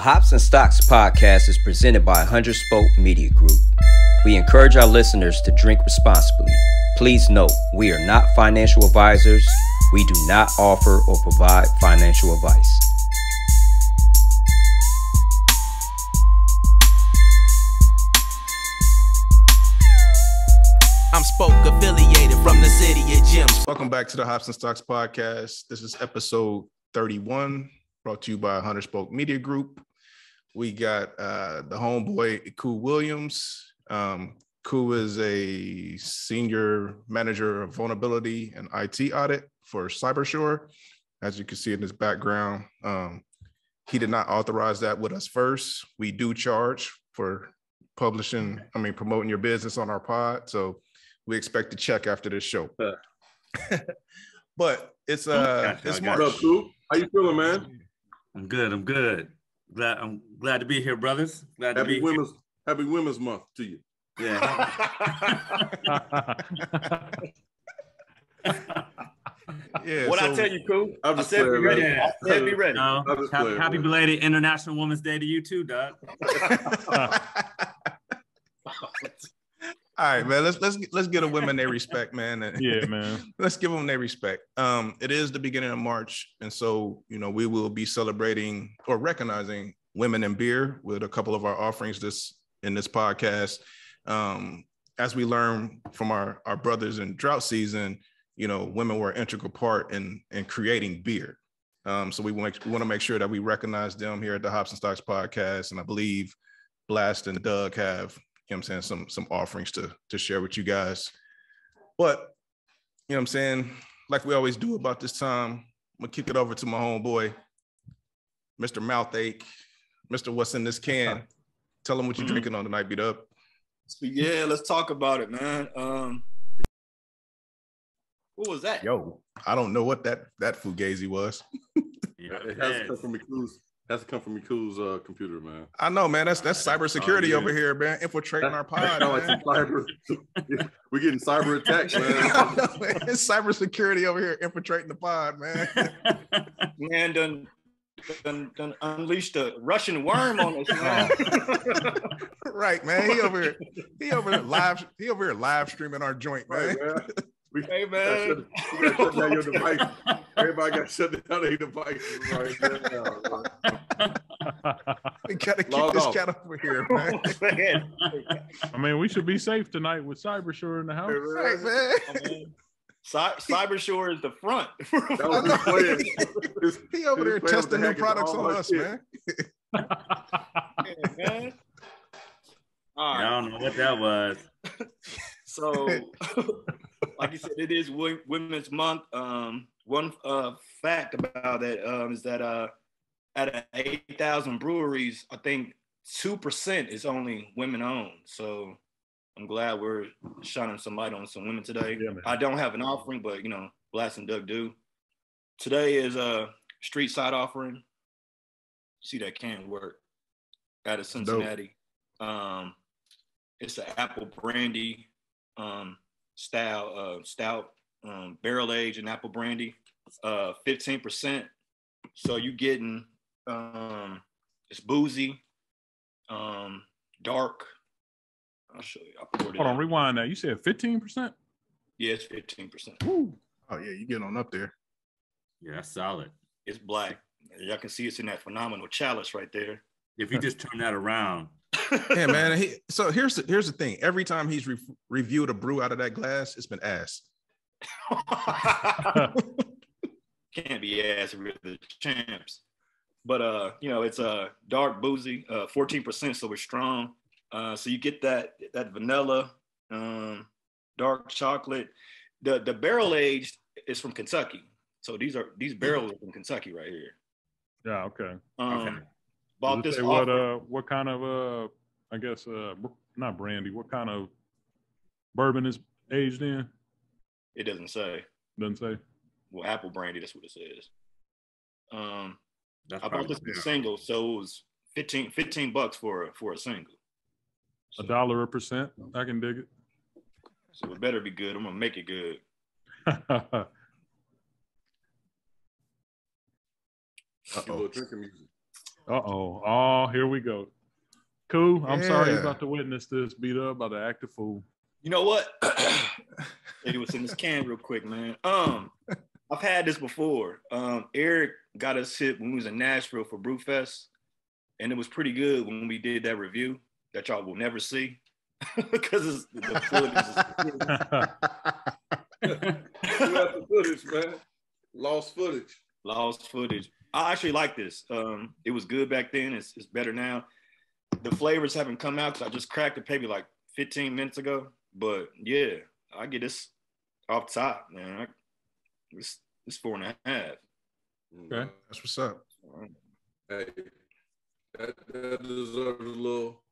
Hops and Stocks podcast is presented by 100 Spoke Media Group. We encourage our listeners to drink responsibly. Please note, we are not financial advisors. We do not offer or provide financial advice. I'm Spoke affiliated from the city of gems. Welcome back to the Hops and Stocks podcast. This is episode 31, brought to you by 100 Spoke Media Group. We got uh, the homeboy, Eku Williams. Um, Ku is a senior manager of vulnerability and IT audit for CyberSure. As you can see in his background, um, he did not authorize that with us first. We do charge for publishing, I mean, promoting your business on our pod. So we expect a check after this show. but it's uh Gotcha, it's I March. What up, Coop? How you feeling, man? I'm good. I'm good. Glad I'm glad to be here, brothers. Glad to Happy be Women's Happy Women's Month to you. Yeah. Yeah, What so- I tell you, Cool? I'm I said be playing, ready. man. I said be ready. No, I'm just happy, happy man. belated International Women's Day to you too, Doug. All right, man. Let's let's let's get a women their respect, man. yeah, man. let's give them their respect. Um, it is the beginning of March, and so you know we will be celebrating or recognizing women in beer with a couple of our offerings this in this podcast. Um, as we learn from our our brothers in drought season, you know, women were an integral part in in creating beer. Um, so we want we want to make sure that we recognize them here at the Hops and Stocks podcast, and I believe Blast and Doug have know what I'm saying some some offerings to to share with you guys. But you know what I'm saying, like we always do about this time, I'm gonna kick it over to my homeboy, Mr. Mouthache, Mr. What's in this can. Tell him what you're Mhm. drinking on tonight, beat up. Yeah, let's talk about it, man. Um, what was that? Yo, I don't know what that that fugazi was. Yeah, It has to come from McCool's. Has to come from McCool's uh, computer, man. I know, man. That's that's cybersecurity Oh, yeah. over here, man. Infiltrating our pod. Sound like man. cyber. We're getting cyber attacks, man. I know, man. It's cybersecurity over here infiltrating the pod, man. Man, done, done, done unleashed a Russian worm on us, man. right, man. He over here. He over here live. He over here live streaming our joint, man. Right, man. We, hey, gotta shut, man. you gotta shut down your device. Everybody got to shut down their devices right now. We gotta keep Log this off. cat over here, man. Man. I mean, we should be safe tonight with CyberSure in the house. right, man. Cy- CyberSure is the front. That was his plan. His- He over there his plan was testing to new products on us, shit. man. Yeah, man. All I don't know what that was. So, like you said, it is Women's Month. Um, one uh, fact about that um, is that uh, out of 8,000 breweries, I think 2% is only women owned. So, I'm glad we're shining some light on some women today. Yeah. I don't have an offering, but you know, Blast and Doug do. Today is a street side offering. See that can work out of Cincinnati. Um, it's an apple brandy um, style uh, stout, um, barrel aged and apple brandy, uh, 15%. So you getting um, it's boozy, um, dark. I'll show you. I'll pour it Hold on, out. rewind that. You said 15%? Yeah, it's 15%. Woo. Oh yeah, you get on up there. Yeah, that's solid. It's black. Y'all can see it's in that phenomenal chalice right there. If you just turn that around, Yeah, man. He, so here's the here's the thing. Every time he's re- reviewed a brew out of that glass, it's been ass. Can't be ass if we're the champs. But uh, you know, it's a uh, dark boozy, uh, 14%, so it's strong. Uh, so you get that that vanilla, um, dark chocolate. The the barrel aged is from Kentucky. So these are these barrels are from Kentucky right here. Yeah, okay. Um, Okay. bought Does this say what uh what kind of uh I guess uh not brandy, what kind of bourbon is aged in? it doesn't say. Doesn't say. Well, apple brandy, that's what it says. Um, that's I bought probably this in single, so it was 15, 15 bucks for a- for a single. A dollar a percent. I can dig it. So it better be good. I'm gonna make it good. it. People are drinking music. Uh oh. Oh, here we go. Cool. I'm sorry you're about to witness this beat up by the active fool. You know what? It was in this can real quick, man. Um, I've had this before. Um, Eric got us hit when we was in Nashville for Brewfest, and it was pretty good when we did that review that y'all will never see because it's the footage is We got the footage, man. Lost footage. lost footage. I actually like this. Um, it was good back then. It's, it's better now. The flavors haven't come out because I just cracked it maybe like 15 minutes ago. But yeah, I get this off top, man. I, it's, it's four and a half. Okay. Mm-hmm. That's what's up. Hey, that, that deserves a little.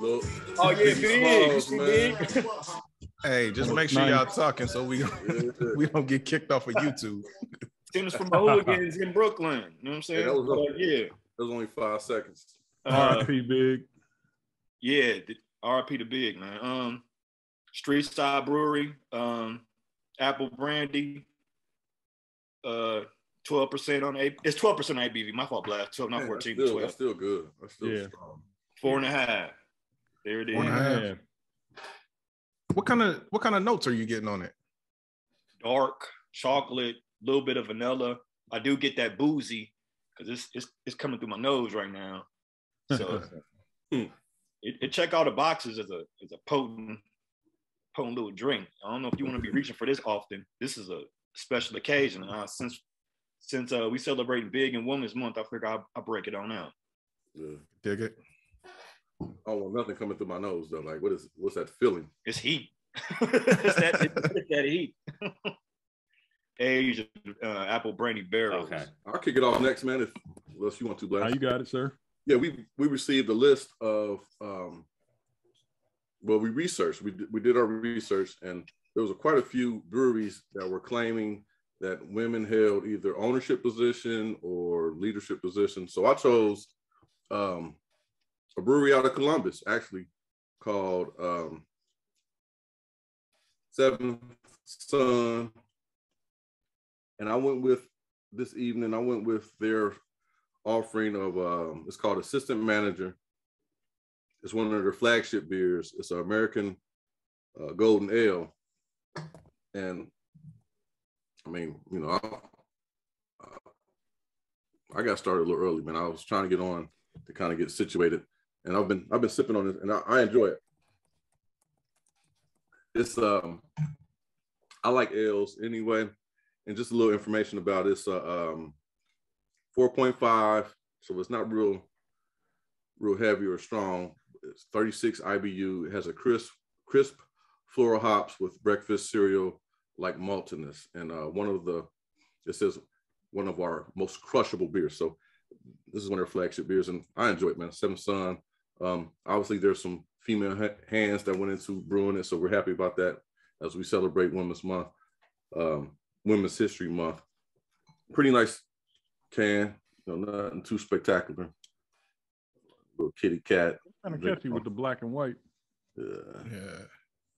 little Oh yeah, big, Smalls, see man. big. Hey, just make sure y'all talking so we we don't get kicked off of YouTube. Tim is from the hooligans in Brooklyn. You know what I'm saying? Yeah, that was But, up. yeah. That was only five seconds. Uh, RIP Big. yeah, the- RP the big man. Um, Streetside Brewery, um, Apple Brandy, uh, twelve percent on A. It's twelve percent ABV. My fault, blast. Twelve, not Man, fourteen. That's still, 12. that's still good. That's still Yeah. strong. Four and a half. There it is. Four and a half. Yeah. What kind of what kind of notes are you getting on it? Dark chocolate, little bit of vanilla. I do get that boozy because it's, it's it's coming through my nose right now. So it, it check all the boxes as a as a potent potent little drink. I don't know if you want to be reaching for this often. This is a special occasion. Uh, since since uh, we celebrating Big and Women's Month, I figure I'll, I'll break it on out. Yeah. Dig it. Oh don't nothing coming through my nose though. Like, what is what's that feeling? It's heat. it's, that, it's that heat. Age uh, apple brandy barrels. Okay. I'll kick it off next, man. If unless you want to, How blast. you got it, sir? Yeah, we we received a list of um well, we researched, we did, we did our research, and there was a, quite a few breweries that were claiming that women held either ownership position or leadership position. So I chose um, a brewery out of Columbus, actually called um, Seventh Son, and I went with this evening. I went with their offering of um, it's called Assistant Manager. It's one of their flagship beers. It's an American uh, Golden Ale, and I mean, you know, I, uh, I got started a little early, man. I was trying to get on to kind of get situated, and I've been I've been sipping on it, and I, I enjoy it. It's um, I like ales anyway, and just a little information about uh, um, 4.5, so it's not real, real heavy or strong. It's 36 IBU. It has a crisp, crisp floral hops with breakfast cereal like maltiness, and uh, one of the it says one of our most crushable beers. So this is one of their flagship beers, and I enjoy it, man. Seven Son. Um, obviously, there's some female ha- hands that went into brewing it, so we're happy about that as we celebrate Women's Month, um, Women's History Month. Pretty nice can, you know, nothing too spectacular. Little kitty cat, Kind of Drink catchy with the black and white. Yeah. Yeah.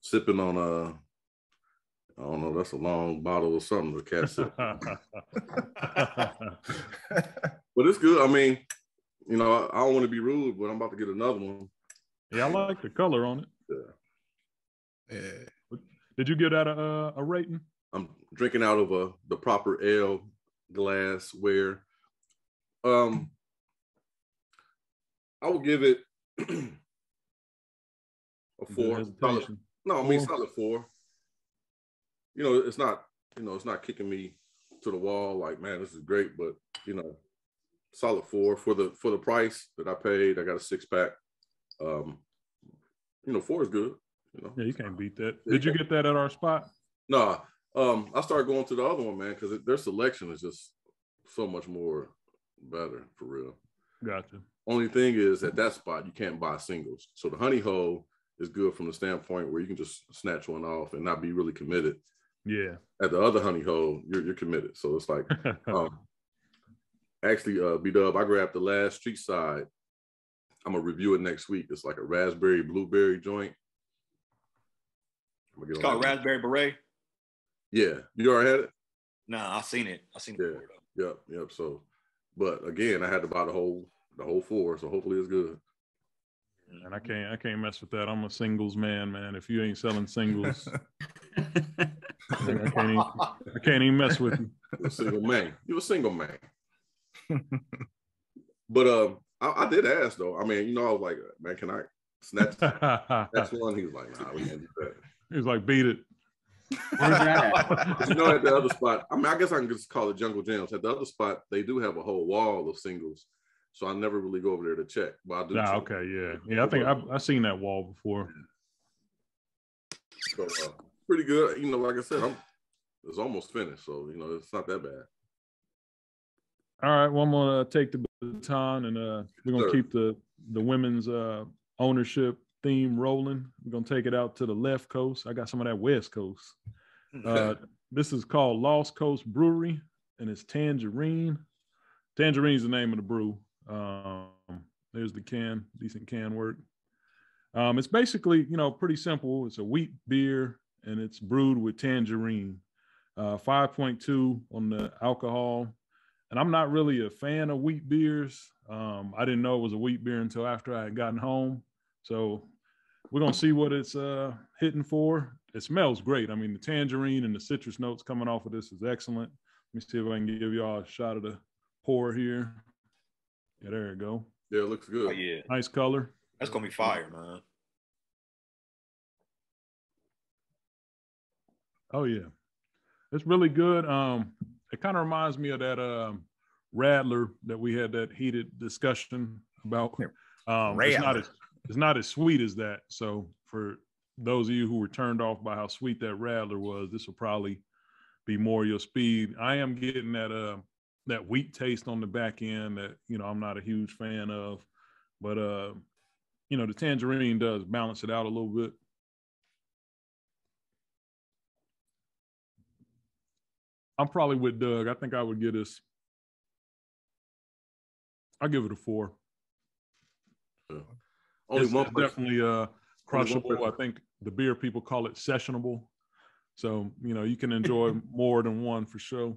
sipping on a, I don't know, that's a long bottle or something. The cat sip. but it's good. I mean, you know, I, I don't want to be rude, but I'm about to get another one. yeah, I like the color on it. Yeah. yeah. Did you give that a, a, a rating? I'm drinking out of a the proper ale glassware. Um, I will give it a four. Solid, no, I mean Four? solid four. You know, it's not you know it's not kicking me to the wall like man, this is great, but you know, solid four for the for the price that I paid. I got a six pack. Um, you know, four is good. You know, Yeah, you can't beat that. Did you get that at our spot? Nah, um, I started going to the other one, man, because their selection is just so much more better for real. Gotcha. Only thing is at that spot you can't buy singles, so the honey hole is good from the standpoint where you can just snatch one off and not be really committed. Yeah. At the other honey hole, you're you're committed, so it's like um, actually, uh, B Dub, I grabbed the last street side. I'm gonna review it next week. It's like a raspberry blueberry joint. I'm gonna get It's called. Raspberry Beret. Yeah, you already had it. Nah, I seen it. I seen it Yeah. before. Yep, yep. So But again, I had to buy the whole the whole four, so hopefully it's good. And I can't I can't mess with that. I'm a singles man, man. If you ain't selling singles, I can't even, I can't even mess with you. You're a single man. You a single man. but um, I, I, did ask though. I mean, you know, I was like, man, can I snatch that's one? He was like, nah, we can't do that. He was like, beat it. You know, at the other spot, I mean, I guess I can just call it Jungle Jim's. At the other spot, they do have a whole wall of singles, so I never really go over there to check. But I do. Nah, okay, yeah, yeah. I think I've, I've seen that wall before. So uh, pretty good. You know, like I said, I'm it's almost finished, so you know it's not that bad. All right, well, I'm gonna take the baton, and uh, we're gonna keep the the women's uh, ownership theme rolling. We're gonna take it out to the left coast. I got some of that west coast. Uh, this is called Lost Coast Brewery, and it's Tangerine. Tangerine is the name of the brew. Um, there's the can, decent can work. Um, it's basically, you know, pretty simple. It's a wheat beer, and it's brewed with tangerine. Uh, 5.2 on the alcohol. And I'm not really a fan of wheat beers. Um, I didn't know it was a wheat beer until after I had gotten home. So we're gonna see what it's uh, hitting for. It smells great. I mean, the tangerine and the citrus notes coming off of this is excellent. Let me see if I can give y'all a shot of the pour here. Yeah, there you go. Yeah, it looks good. Oh, yeah, nice color. That's gonna be fire, man. Oh yeah, it's really good. Um, it kind of reminds me of that um, Radler that we had that heated discussion about. Um, it's not as it's not as sweet as that. So for those of you who were turned off by how sweet that Radler was, this will probably be more your speed. I am getting that uh that wheat taste on the back end that you know I'm not a huge fan of, but uh you know the tangerine does balance it out a little bit. I'm probably with Doug. I think I would get this. I'll give it a four. Yeah. Only it's, one it's definitely uh crushable. I think the beer people call it sessionable. So you know you can enjoy more than one for sure.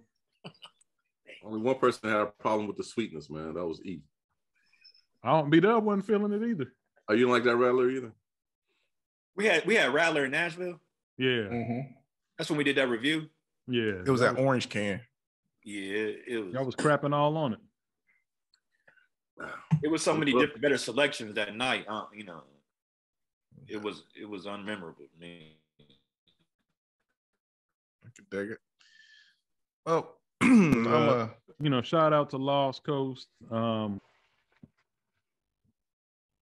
Only one person had a problem with the sweetness, man. That was E. I don't beat up, wasn't feeling it either. Oh, you don't like that Radler either? We had we had Radler in Nashville. Yeah. Mm-hmm. That's when we did that review. Yeah. It was that, that orange can. Yeah, it was. Y'all was crapping all on it. It was so many different better selections that night. Uh, you know, it was it was unmemorable to me. I could dig it. Well, I'm a you know, shout out to Lost Coast. Um,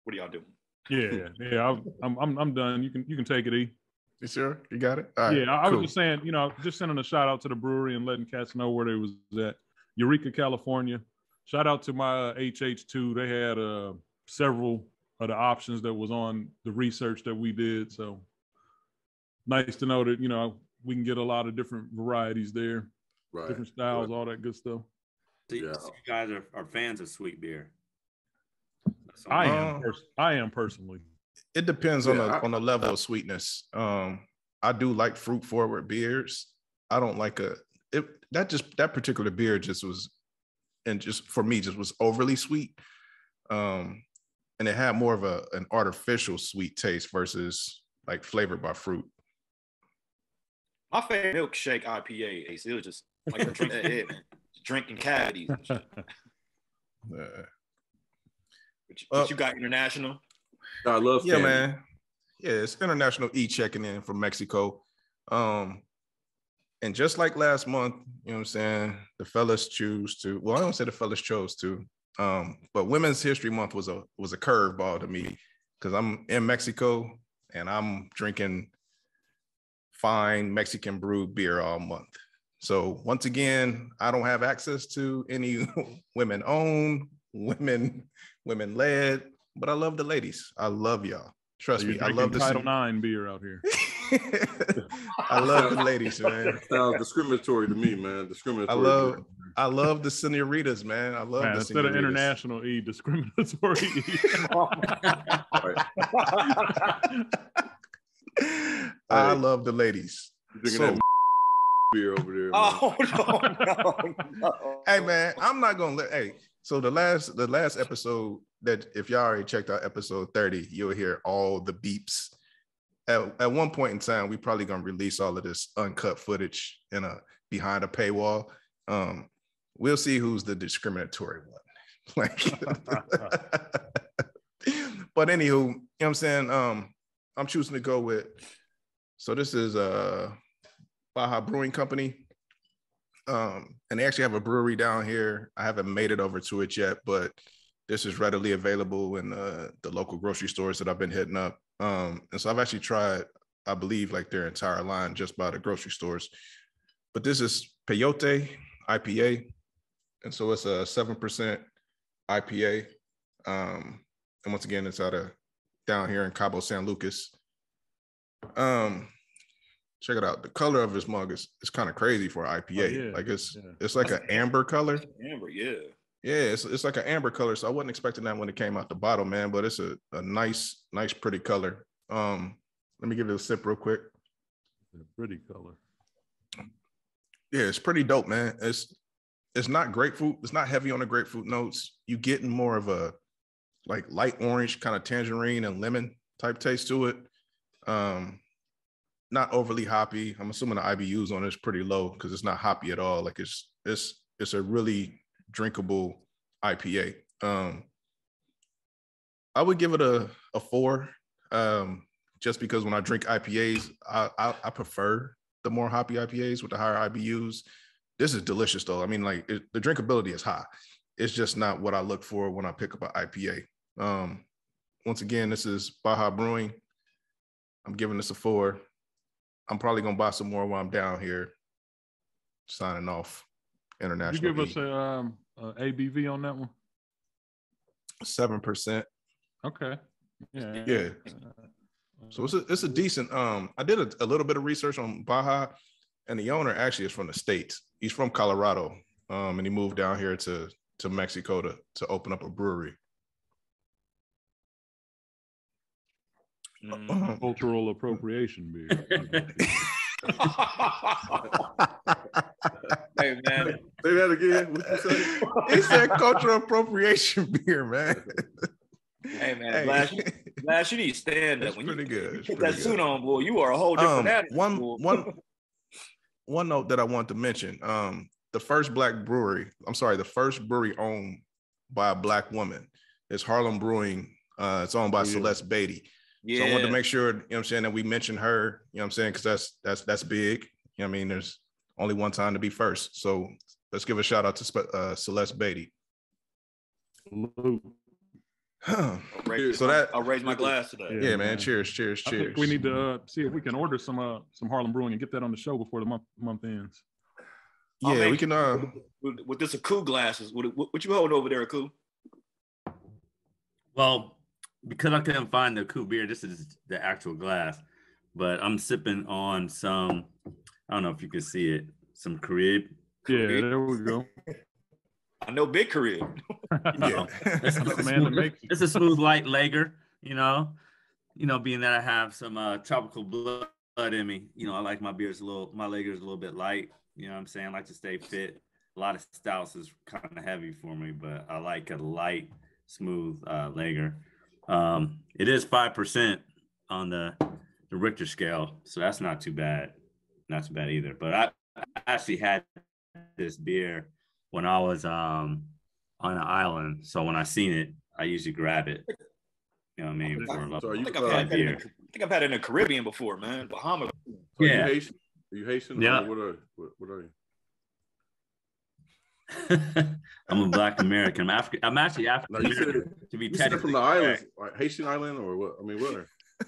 what are y'all doing? Yeah, yeah, I'm I'm I'm done. You can you can take it, E. You sure? You got it? yeah, I, cool. was just saying, you know, just sending a shout out to the brewery and letting cats know where they was at. Eureka, California. Shout out to my uh, HH2. They had uh, several of the options that was on the research that we did. So nice to know that, you know, we can get a lot of different varieties there, right. different styles, right. all that good stuff. So, yeah. so you guys are, are, fans of sweet beer. I am. Pers- I am personally it depends yeah, on the I, on the level of sweetness. Um, I do like fruit forward beers. I don't like a it that just that particular beer just was and just for me just was overly sweet. Um, and it had more of a an artificial sweet taste versus like flavored by fruit. My favorite milkshake IPA, Ace. It was just like drink that head, man. Drinking cavities. yeah. But, you, uh, you got international? I love yeah, candy. man. Yeah, it's international e checking in from Mexico. Um, and just like last month, you know what I'm saying, the fellas choose to, well, I don't say the fellas chose to, um, but Women's History Month was a was a curveball to me because I'm in Mexico and I'm drinking fine Mexican brewed beer all month. So once again, I don't have access to any women owned, women, women led, but I love the ladies. I love y'all. Trust so me, I love the Title Nine beer out here. I love the ladies, man. sounds discriminatory to me, man. Discriminatory. I love, I love the senoritas, man. I love man, the instead of international e discriminatory. I love the ladies. So, beer over there. Man. Oh no, no, no. Hey man, I'm not gonna let. Hey, so the last the last episode that if y'all already checked out episode 30, you'll hear all the beeps. At, at one point in time, we're probably gonna release all of this uncut footage in a behind a paywall. Um, we'll see who's the discriminatory one. Like, but anywho, you know what I'm saying? Um, I'm choosing to go with. So this is uh Baja Brewing Company. Um, and they actually have a brewery down here. I haven't made it over to it yet, but this is readily available in the, the local grocery stores that I've been hitting up. Um, and so I've actually tried, I believe, like their entire line just by the grocery stores. But this is Peyote IPA. And so it's a 7% IPA. Um, and once again, it's out of down here in Cabo San Lucas. Um, check it out. The color of this mug is, is kind of crazy for IPA. Oh, yeah, Like it's yeah. it's like an amber color. Amber, yeah. Yeah, it's, it's like an amber color. So I wasn't expecting that when it came out the bottle, man. But it's a, a nice, nice, pretty color. Um, let me give it a sip real quick. Pretty color. Yeah, it's pretty dope, man. It's it's not grapefruit. It's not heavy on the grapefruit notes. You getting more of a like light orange, kind of tangerine and lemon type taste to it. Um, not overly hoppy. I'm assuming the IBUs on it is pretty low because it's not hoppy at all. Like it's it's it's a really drinkable IPA. Um, I would give it a a four. Um, just because when I drink IPAs, I, I I prefer the more hoppy IPAs with the higher IBUs. This is delicious though. I mean, like it, the drinkability is high. It's just not what I look for when I pick up an IPA. Um, once again, this is Baja Brewing. I'm giving this a four. I'm probably gonna buy some more while I'm down here. Signing off. Did International. you give us a, um, a ABV on that one? seven percent. Okay. Yeah. Yeah. So it's a it's a decent. Um, I did a, a little bit of research on Baja, and the owner actually is from the states. He's from Colorado, um, and he moved down here to to Mexico to to open up a brewery. Mm. Um, Cultural appropriation beer. hey man, Say that again. What you say? he said cultural appropriation beer, man. hey man, Hey. Glass, you, Glass, you need to stand up It's when pretty you good. It's get pretty that good. suit on, boy. You are a whole different Um, animal. one boy. one one note that I want to mention. Um, the first black brewery, I'm sorry, the first brewery owned by a black woman is Harlem Brewing. Uh, it's owned by Oh, yeah. Celeste Beatty. Yeah. So I wanted to make sure, you know what I'm saying, that we mention her, you know what I'm saying, because that's that's that's big. You know what I mean? There's only one time to be first. So let's give a shout out to Spe- uh, Celeste Beatty. Salute. I'll raise, so that- I'll raise my glass today. yeah, Yeah, man. man. Cheers, cheers, I cheers. think we need to uh, see if we can order some uh, some Harlem Brewing and get that on the show before the month month ends. Oh, Yeah, man. we can uh With, with this Eku glasses, what, what, what you holding over there, Eku? Well, because I couldn't find the cool beer, this is the actual glass. But I'm sipping on some, I don't know if you can see it, some Carib. Yeah, there we go. I know Big Carib. yeah. It's, the man that makes it. it's a smooth light lager, you know. You know, being that I have some uh, tropical blood in me, you know, I like my beers a little, my lager's a little bit light. You know what I'm saying? I like to stay fit. A lot of stouts is kind of heavy for me, but I like a light, smooth uh, lager. Um, it is five percent on the the Richter scale, so that's not too bad. Not too bad either. But I, I actually had this beer when I was um on an island. So when I seen it, I usually grab it. You know what I mean? For a So are I you, think, uh, I've had that in the, beer. I think I've had it in the Caribbean before, man. Bahamas. are you Yeah. Haitian? Are you Haitian? Yeah. What are what, what are you? I'm a black American. I'm African. I'm actually African you said American to be technically from the correct. islands, like Haitian island or what? I mean, where?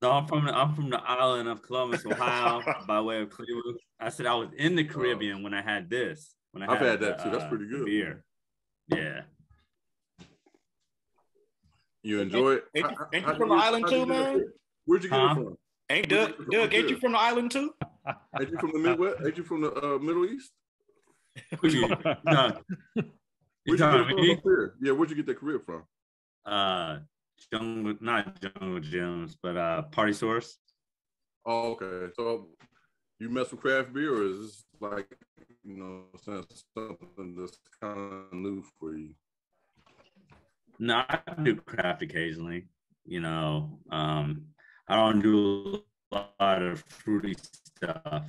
No, I'm from the, I'm from the island of Columbus, Ohio, by way of Cleveland. I said I was in the Caribbean when I had this. When I I've had the, that too. That's uh, pretty good. Beer. Yeah. You enjoy it? Ain't- How- how- ain't you how'd from the island too, get it man? Where'd you get Huh? it from? Ain't Doug, Doug, ain't you from the island too? Ain't you from the Midwest? Ain't you from the uh, Middle East? Who you, no, you Where'd you get talking it from me? Yeah, where'd you get that career from? Uh, jungle, not jungle gyms, but uh, party source. Oh, okay. So You mess with craft beer, or is this like you know something that's kind of new for you? No, I do craft occasionally. You know, um, I don't do a lot of fruity stuff,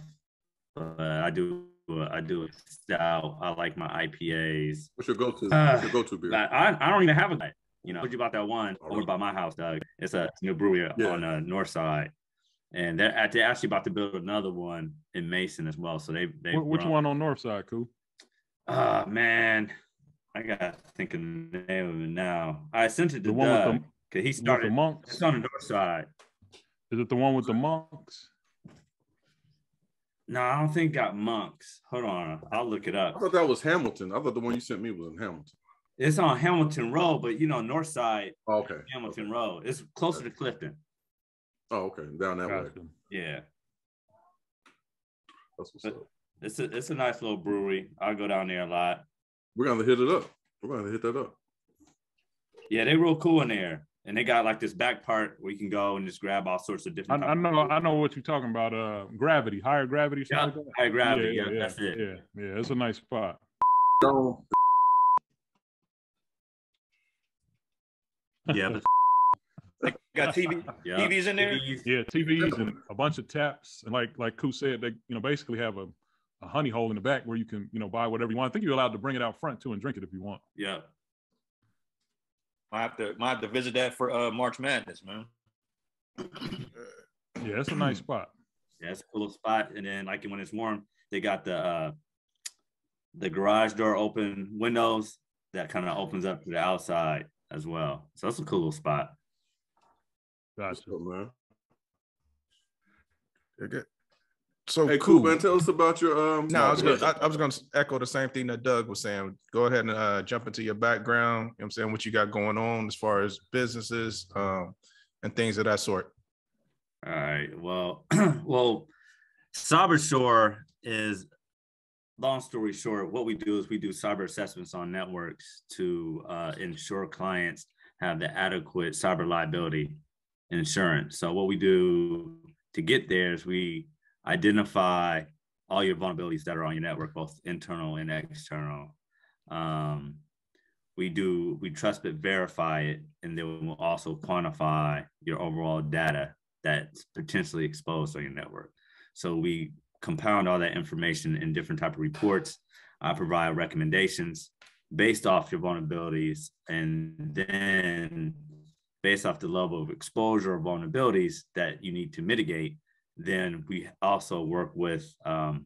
but I do. I do a stout. I like my IPAs. What's your go-to? Uh, What's your go-to beer? I, I don't even have a. You know, I told you about that one oh, over by my house, Doug. It's a new brewery Yeah. on the north side, and they're, they're actually about to build another one in Mason as well. So they they Wh- Which one on North Side, cool? Oh uh, man, I gotta think of the name of it now. I sent it to The one with Doug the- because he With the started. monks? It's on the north side. Is it the one with the monks? No, I don't think got monks. Hold on, I'll look it up. I thought that was Hamilton. I thought the one you sent me was in Hamilton. It's on Hamilton Road, but you know, north side Oh, okay. Hamilton Road. It's closer to Clifton. Oh, okay. Down that way. Gotcha. Yeah, That's what's But- up. it's a it's a nice little brewery. I go down there a lot. We're gonna hit it up. We're gonna hit that up. Yeah, they real cool in there, and they got like this back part where you can go and just grab all sorts of different. I type of know. I know what you're talking about. Uh, gravity, higher gravity. Yeah, like that? high gravity. Yeah, Yeah, yeah, that's it. Yeah, yeah, it's a nice spot. No, Yeah, but They got TV, yeah. TVs in there. TVs. Yeah, TVs and a bunch of taps, and like like Koo said, they you know basically have a, a honey hole in the back where you can you know buy whatever you want. I think you're allowed to bring it out front too and drink it if you want. Yeah. I have to, might have to visit that for uh, March Madness, man. Yeah, it's a nice spot. Yeah, it's a cool spot. And then like when it's warm, they got the uh the garage door open windows that kind of opens up to the outside as well. So that's a cool little spot. Gotcha. what's up, man. Yeah, good. So Hey, cool. cool. Tell us about your um. No, I was gonna. I, I was gonna echo the same thing that Doug was saying. Go ahead and uh, jump into your background. You know what I'm saying what you got going on as far as businesses um, and things of that sort. All right. Well, well, CyberSure is long story short, what we do is we do cyber assessments on networks to uh, ensure clients have the adequate cyber liability insurance. So what we do to get there is we identify all your vulnerabilities that are on your network, both internal and external. Um, we do we trust but verify it, and then we'll also quantify your overall data that's potentially exposed on your network. So we compound all that information in different type of reports. I provide recommendations based off your vulnerabilities, and then based off the level of exposure or vulnerabilities that you need to mitigate, then we also work with um,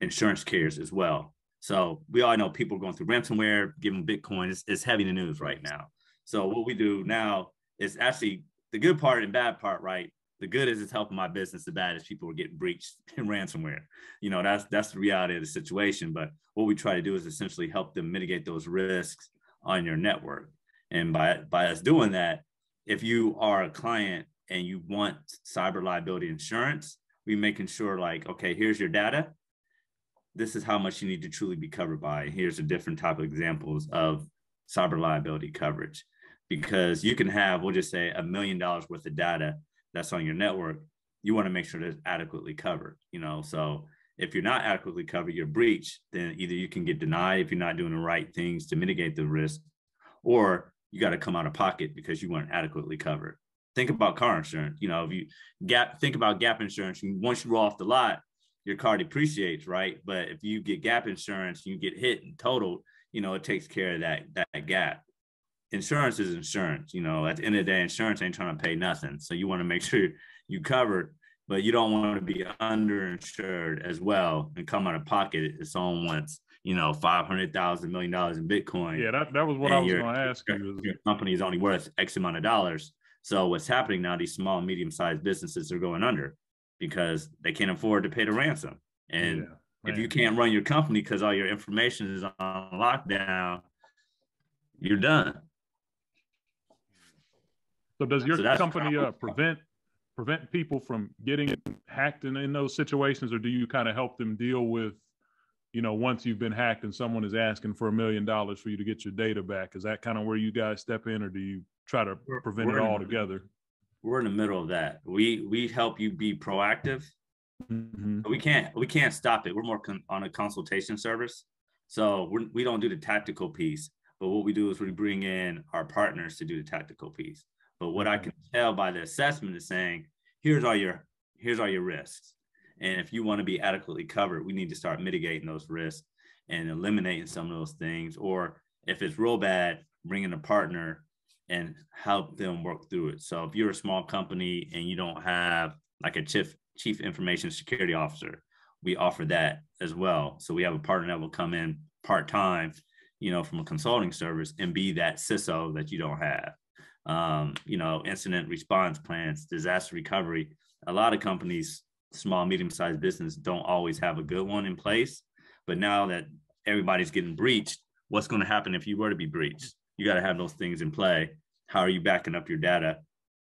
insurance carriers as well. So we all know people are going through ransomware, giving Bitcoin. It's heavy in the news right now. So what we do now is actually the good part and bad part, right? The good is it's helping my business. The bad is people are getting breached in ransomware. You know, that's that's the reality of the situation. But what we try to do is essentially help them mitigate those risks on your network. And by by us doing that, if you are a client and you want cyber liability insurance, we making sure like, okay, here's your data. This is how much you need to truly be covered by. Here's a different type of examples of cyber liability coverage. Because you can have, we'll just say a million dollars worth of data that's on your network. You want to make sure that it's adequately covered, you know. So if you're not adequately covered, your breach, then either you can get denied if you're not doing the right things to mitigate the risk, or you got to come out of pocket because you weren't adequately covered. Think about car insurance. You know, if you gap, think about gap insurance. Once you roll off the lot, your car depreciates, right? But if you get gap insurance, you get hit and totaled. You know, it takes care of that that gap. Insurance is insurance. You know, at the end of the day, insurance ain't trying to pay nothing. So you want to make sure you covered, but you don't want to be underinsured as well and come out of pocket if someone wants, you know, five hundred thousand million dollars in Bitcoin Yeah, that, that was what I was going to ask you. Your company is only worth X amount of dollars. So what's happening now? These small, medium-sized businesses are going under because they can't afford to pay the ransom. And yeah, if you can't run your company because all your information is on lockdown, you're done. So does your So company uh, prevent prevent people from getting hacked in, in those situations, or do you kind of help them deal with, you know, once you've been hacked and someone is asking for a million dollars for you to get your data back? Is that kind of where you guys step in, or do you try to prevent we're it all together? We're in the middle of that. We we help you be proactive Mm-hmm. We can't we can't stop it. We're more con- on a consultation service, so we're, we don't do the tactical piece. But what we do is we bring in our partners to do the tactical piece. But what I can tell by the assessment is saying, here's all your here's all your risks, and if you want to be adequately covered, we need to start mitigating those risks and eliminating some of those things. Or if it's real bad, bringing a partner and help them work through it. So if you're a small company and you don't have like a chief chief information security officer, we offer that as well. So we have a partner that will come in part time, you know, from a consulting service and be that CISO that you don't have. Um, you know, incident response plans, disaster recovery. A lot of companies, small, medium sized business, don't always have a good one in place. But now that everybody's getting breached, what's going to happen if you were to be breached? You got to have those things in play. How are you backing up your data?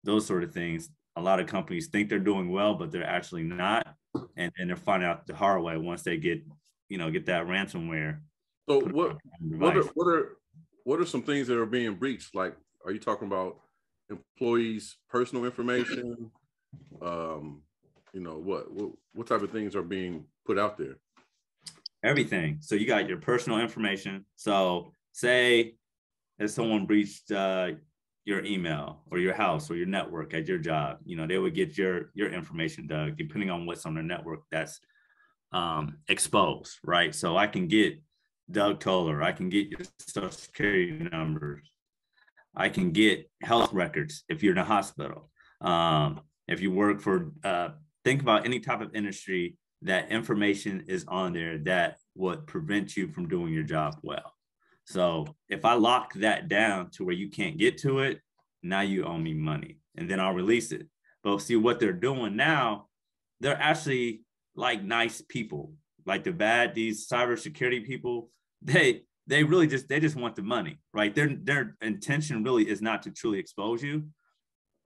Those sort of things. A lot of companies think they're doing well, but they're actually not, and then they're finding out the hard way once they get, you know, get that ransomware. So what what are, what are what are some things that are being breached? Like, are you talking about employees' personal information? Um, you know, what what what type of things are being put out there? everything. So you got your personal information. So say if someone breached uh, your email or your house or your network at your job, you know, they would get your your information, Doug, depending on what's on the network that's um, exposed, right? So I can get Doug Toller, I can get your social security numbers, I can get health records if you're in a hospital. Um, if you work for, uh, think about any type of industry that information is on there that would prevent you from doing your job well. So if I lock that down to where you can't get to it, now you owe me money and then I'll release it. But see what they're doing now, they're actually like nice people, like the bad, these cybersecurity people, they they really just they just want the money, right? Their their intention really is not to truly expose you.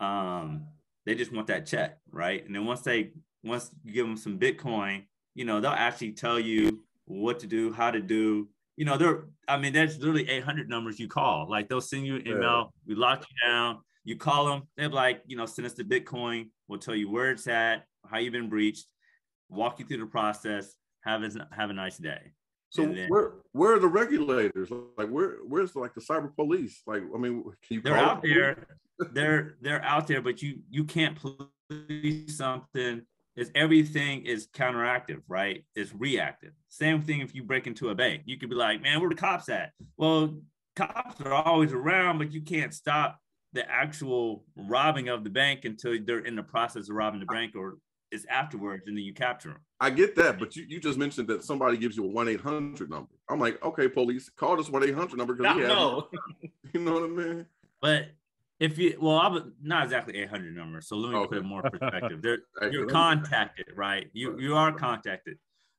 Um, they just want that check, right? And then once they once you give them some Bitcoin, you know, they'll actually tell you what to do, how to do. You know, they're, I mean, there's literally 800 numbers you call. Like they'll send you an email, we lock you down, you call them, they're like, you know, send us the Bitcoin, we'll tell you where it's at, how you've been breached, walk you through the process, have a, have a nice day. So then, where where are the regulators? Like where where's like the cyber police? Like I mean, can you? They're out there. they're they're out there, but you you can't police something is everything is counteractive, right? It's reactive. Same thing if you break into a bank. You could be like, man, where the cops at? Well, cops are always around, but you can't stop the actual robbing of the bank until they're in the process of robbing the bank or it's afterwards and then you capture them. I get that, but you, you just mentioned that somebody gives you a 1 800 number. I'm like, okay, police, call this 1 800 number because we have no. You know what I mean? But if you well, I would not exactly 800 numbers. So let me okay. put it more perspective. They're, you're contacted, right? You you are contacted,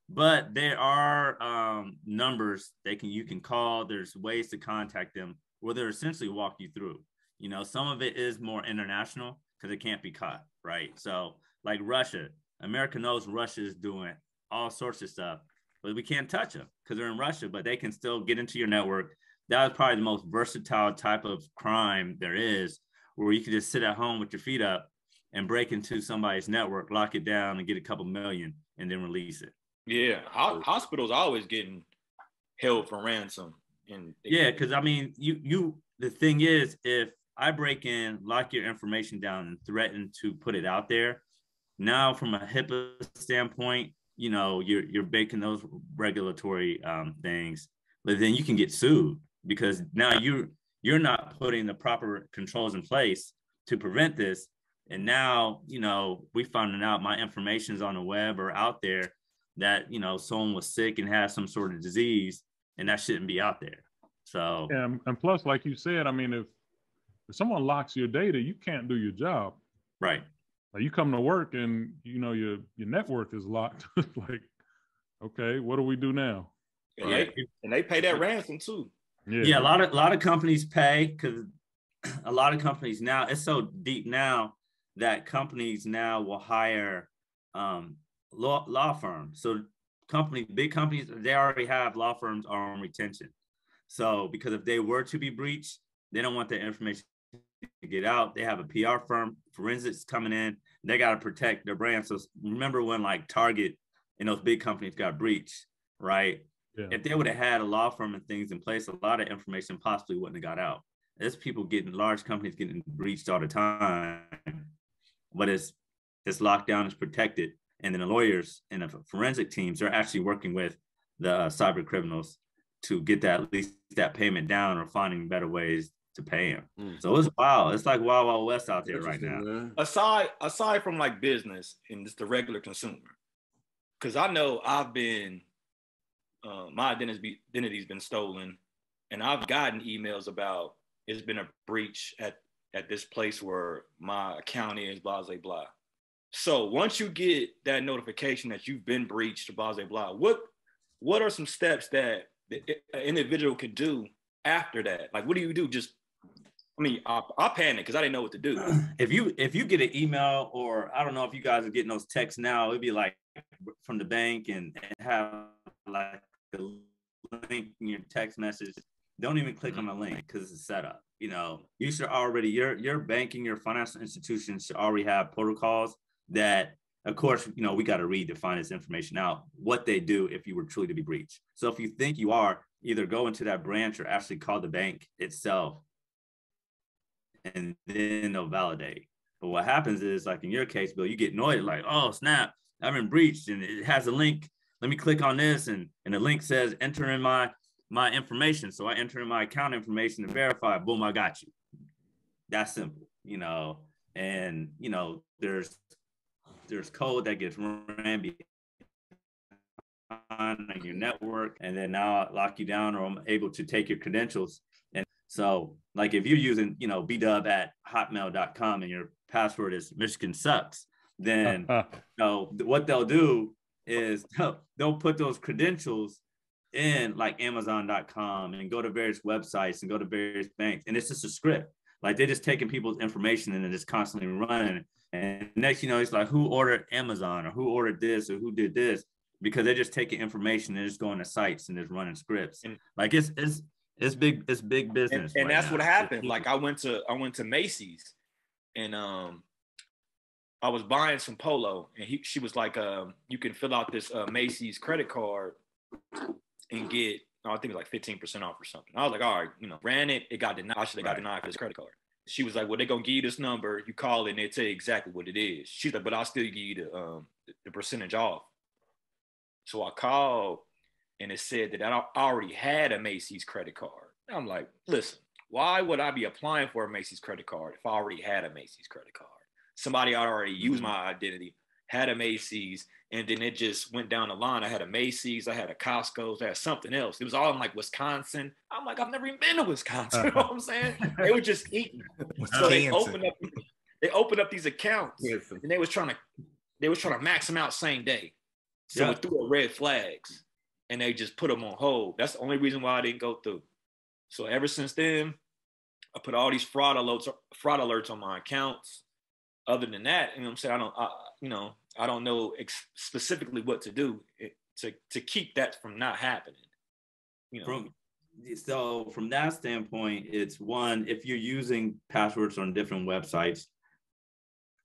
but there are um, numbers they can you can call. There's ways to contact them where they essentially walk you through. You know, some of it is more international because it can't be caught, right? So like Russia, America knows Russia is doing all sorts of stuff, but we can't touch them because they're in Russia. But they can still get into your network that was probably the most versatile type of crime there is, where you could just sit at home with your feet up and break into somebody's network, lock it down, and get a couple million, and then release it. Yeah, hospitals always getting held for ransom. And yeah, because I mean, you you the thing is, if I break in, lock your information down, and threaten to put it out there, now from a HIPAA standpoint, you know, you're you're baking those regulatory um, things, but then you can get sued because now you you're not putting the proper controls in place to prevent this. And now you know we finding out my information is on the web or out there that you know someone was sick and has some sort of disease and that shouldn't be out there. So yeah, and plus like you said i mean if if someone locks your data you can't do your job. Right. Like you come to work and you know your your network is locked. Like okay what do we do now? And, right. they, and they pay that ransom too yeah. yeah, a lot of a lot of companies pay because a lot of companies now it's so deep now that companies now will hire um, law law firms. So companies, big companies, they already have law firms on retention. So because if they were to be breached, they don't want their information to get out. They have a PR firm, forensics coming in. They got to protect their brand. So remember when like Target and those big companies got breached, right? Yeah. If they would have had a law firm and things in place, a lot of information possibly wouldn't have got out. There's people getting large companies getting breached all the time, but it's it's locked down, it's protected, and then the lawyers and the forensic teams are actually working with the uh, cyber criminals to get that at least that payment down or finding better ways to pay him. Mm. So it's wild. It's like wild, wild west out there right now. Man. Aside aside from like business and just the regular consumer, because I know I've been uh, my identity identity's been stolen, and I've gotten emails about it's been a breach at at this place where my account is blah blah blah. So once you get that notification that you've been breached, blah blah blah, what what are some steps that the individual could do after that? Like, what do you do? Just I mean, I, I panicked because I didn't know what to do. If you if you get an email or I don't know if you guys are getting those texts now, it'd be like from the bank and, and have like a link in your text message. Don't even click on the link because it's set up. You know, you should already your your banking, your financial institution should already have protocols that of course, you know, we got to read to find this information out, what they do if you were truly to be breached. So if you think you are, either go into that branch or actually call the bank itself and then they'll validate. But what happens is, like in your case, Bill, you get annoyed, like, oh snap, I've been breached, and it has a link. Let me click on this, and and the link says enter in my my information. So I enter in my account information to verify. Boom, I got you. That's simple, you know. And you know, there's there's code that gets ran on your network, and then now I lock you down, or I'm able to take your credentials And so like if you're using, you know, bdub at hotmail.com and your password is Michigan sucks, then you know, what they'll do is they'll, they'll put those credentials in like amazon.com and go to various websites and go to various banks. And it's just a script. Like they're just taking people's information and they're just constantly running. And next, you know, it's like who ordered Amazon or who ordered this or who did this because they're just taking information and just going to sites and just running scripts. And like it's it's it's big. It's big business. And, and right that's now. what happened. Like I went to I went to Macy's, and um, I was buying some polo, and he she was like, um, you can fill out this uh, Macy's credit card and get I think it was like fifteen percent off or something. I was like, all right, you know, ran it. It got denied. I should have got denied for this credit card. She was like, well, they're gonna give you this number. You call it, and they tell you exactly what it is. She's like, but I'll still give you the um the percentage off. So I called and it said that I already had a Macy's credit card. I'm like, listen, why would I be applying for a Macy's credit card if I already had a Macy's credit card? Somebody already used my identity, had a Macy's, and then it just went down the line. I had a Macy's, I had a Costco's, I had something else. It was all in like Wisconsin. I'm like, I've never even been to Wisconsin. you know what I'm saying? They were just eating. so they opened up, they opened up these accounts, and they was trying to, they was trying to max them out same day. So yeah. we threw up red flags and they just put them on hold. That's the only reason why I didn't go through. So ever since then, I put all these fraud alerts, fraud alerts on my accounts. Other than that, you know, I'm saying I don't, I, you know, I don't know ex- specifically what to do to to keep that from not happening. You know. From, so from that standpoint, it's one if you're using passwords on different websites,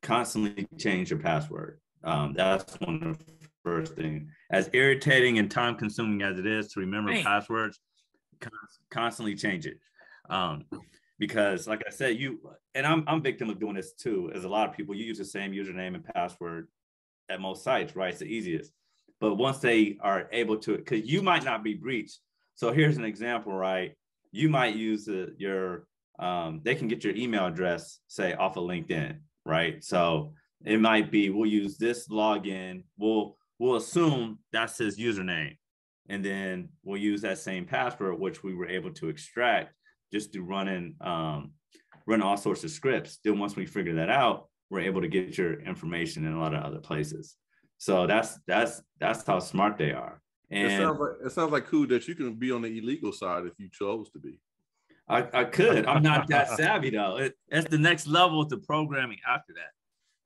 constantly change your password. Um, that's one of the first thing. As irritating and time consuming as it is to remember right. passwords, constantly change it. Um, because like I said, you and I'm I'm victim of doing this too, as a lot of people, you use the same username and password at most sites, right? It's the easiest. But once they are able to, because you might not be breached. So here's an example, right? You might use the, your, um, they can get your email address, say off of LinkedIn, right? So it might be we'll use this login, we'll we'll assume that's his username. And then we'll use that same password, which we were able to extract just through running um, run all sorts of scripts. Then once we figure that out, we're able to get your information in a lot of other places. So that's that's that's how smart they are. And it sounds like it sounds like cool that you can be on the illegal side if you chose to be. I, I could. I'm not that savvy though. It, that's the next level to programming after that.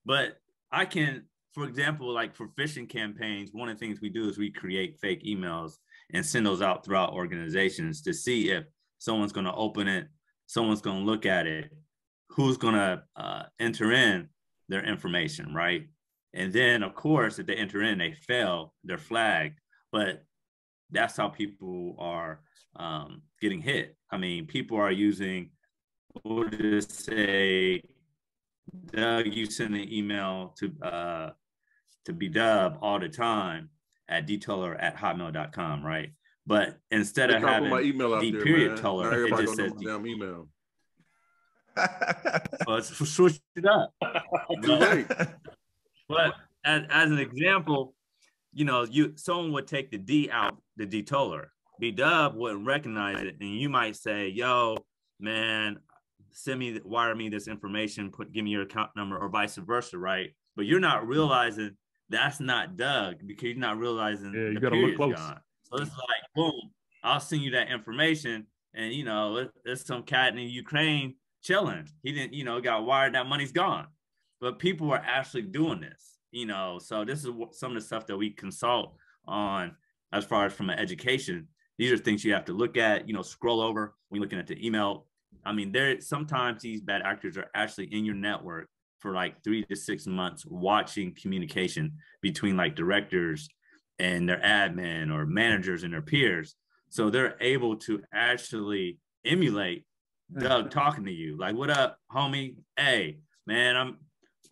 But I can for example, like for phishing campaigns, one of the things we do is we create fake emails and send those out throughout organizations to see if someone's going to open it, someone's going to look at it, who's going to uh, enter in their information, right? And then, of course, if they enter in, they fail, they're flagged. But that's how people are um, getting hit. I mean, people are using, we'll just say, Doug, you send an email to uh, to be dub all the time at detailer at hotmail.com, right? But instead of having my email out the there, period man. teller, Now it just says know my damn email. well, it's switch it up. Too late. But as, as an example, you know, you someone would take the D out, the D toller. B Dub wouldn't recognize it, and you might say, "Yo, man, send me, wire me this information, put give me your account number, or vice versa, right?" But you're not realizing that's not Doug because you're not realizing Yeah, you the gotta look close. gone. So it's like, boom, I'll send you that information, and you know, it, it's some cat in Ukraine chilling. He didn't, you know, got wired. That money's gone. But people are actually doing this, you know. So this is some of the stuff that we consult on as far as from an education. These are things you have to look at, you know, scroll over when you're looking at the email. I mean, there sometimes these bad actors are actually in your network for like three to six months watching communication between like directors and their admin or managers and their peers. So they're able to actually emulate Doug mm-hmm. talking to you. Like, what up, homie? Hey, man, I'm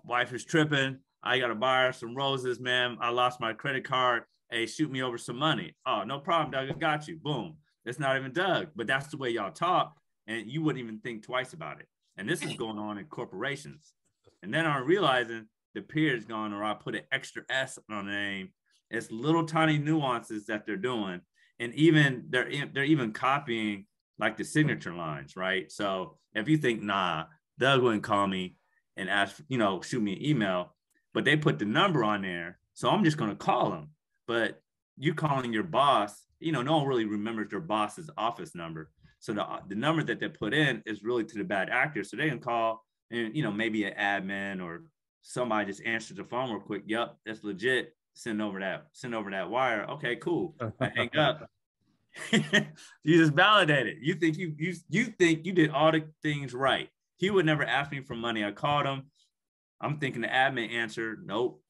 wife is tripping. I gotta buy her some roses, man. I lost my credit card. Hey, shoot me over some money. Oh, no problem, Doug. I got you. Boom. It's not even Doug, but that's the way y'all talk, and you wouldn't even think twice about it. And this is going on in corporations. And then I'm realizing the period's gone, or I put an extra S on the name. It's little tiny nuances that they're doing, and even they're they're even copying like the signature lines, right? So if you think, nah, Doug wouldn't call me and ask, you know, shoot me an email, but they put the number on there, so I'm just gonna call him. But you calling your boss, you know, no one really remembers their boss's office number. So the the number that they put in is really to the bad actor. So they can call and you know maybe an admin or somebody just answers the phone real quick. Yep, that's legit. Send over that send over that wire. Okay, cool. I hang up. you just validated. You think you you you think you did all the things right. He would never ask me for money. I called him. I'm thinking the admin answer, nope,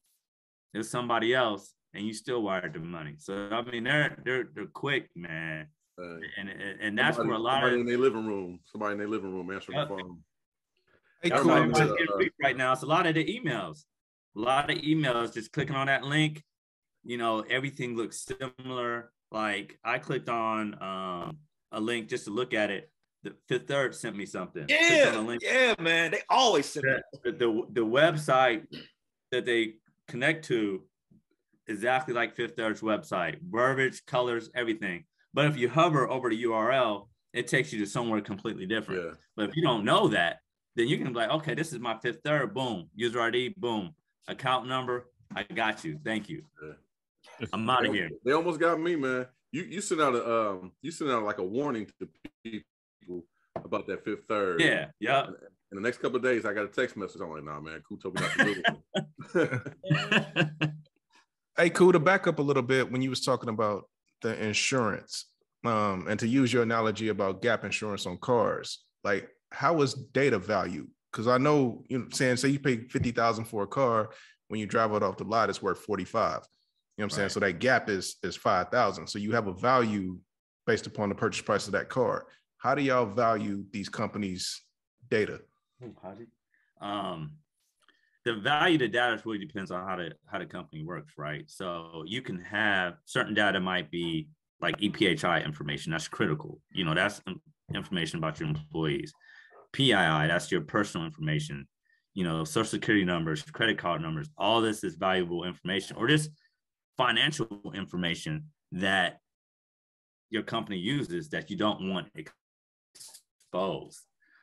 it's somebody else, and you still wired the money. So I mean, they're they're they're quick, man, Uh, and and, and that's somebody, where a lot somebody of in their living room, somebody in their living room answering Yep. the phone. Hey, cool. everybody's Uh, right now. It's a lot of the emails. A lot of emails, just clicking on that link, you know, everything looks similar. Like I clicked on um, a link just to look at it. The Fifth Third sent me something. Yeah, link. yeah, man. They always send. The, the, the website that they connect to exactly like Fifth Third's website, verbiage, colors, everything. But if you hover over the URL, it takes you to somewhere completely different. Yeah. But if you don't know that, then you can be like, okay, this is my fifth third. Boom. User ID. Boom. Account number. I got you. Thank you. I'm out of here. they almost got me, man. You you sent out a um you sent out like a warning to people about that fifth third. Yeah. Yeah. In the next couple of days, I got a text message. I'm like, nah, man, Cool told me not to do it. Hey, cool. To back up a little bit, when you was talking about the insurance, um, and to use your analogy about gap insurance on cars, like how is data value? Because I know you know, saying say you pay fifty thousand for a car, when you drive it off the lot, it's worth forty five. You know what I'm saying? Right. So that gap is is five thousand. So you have a value based upon the purchase price of that car. How do y'all value these companies' data? um, the value of the data really depends on how the how the company works, right? So you can have certain data might be like EPHI information that's critical. You know, that's information about your employees. PII, that's your personal information. You know, social security numbers, credit card numbers. All this is valuable information, or just financial information that your company uses that you don't want exposed.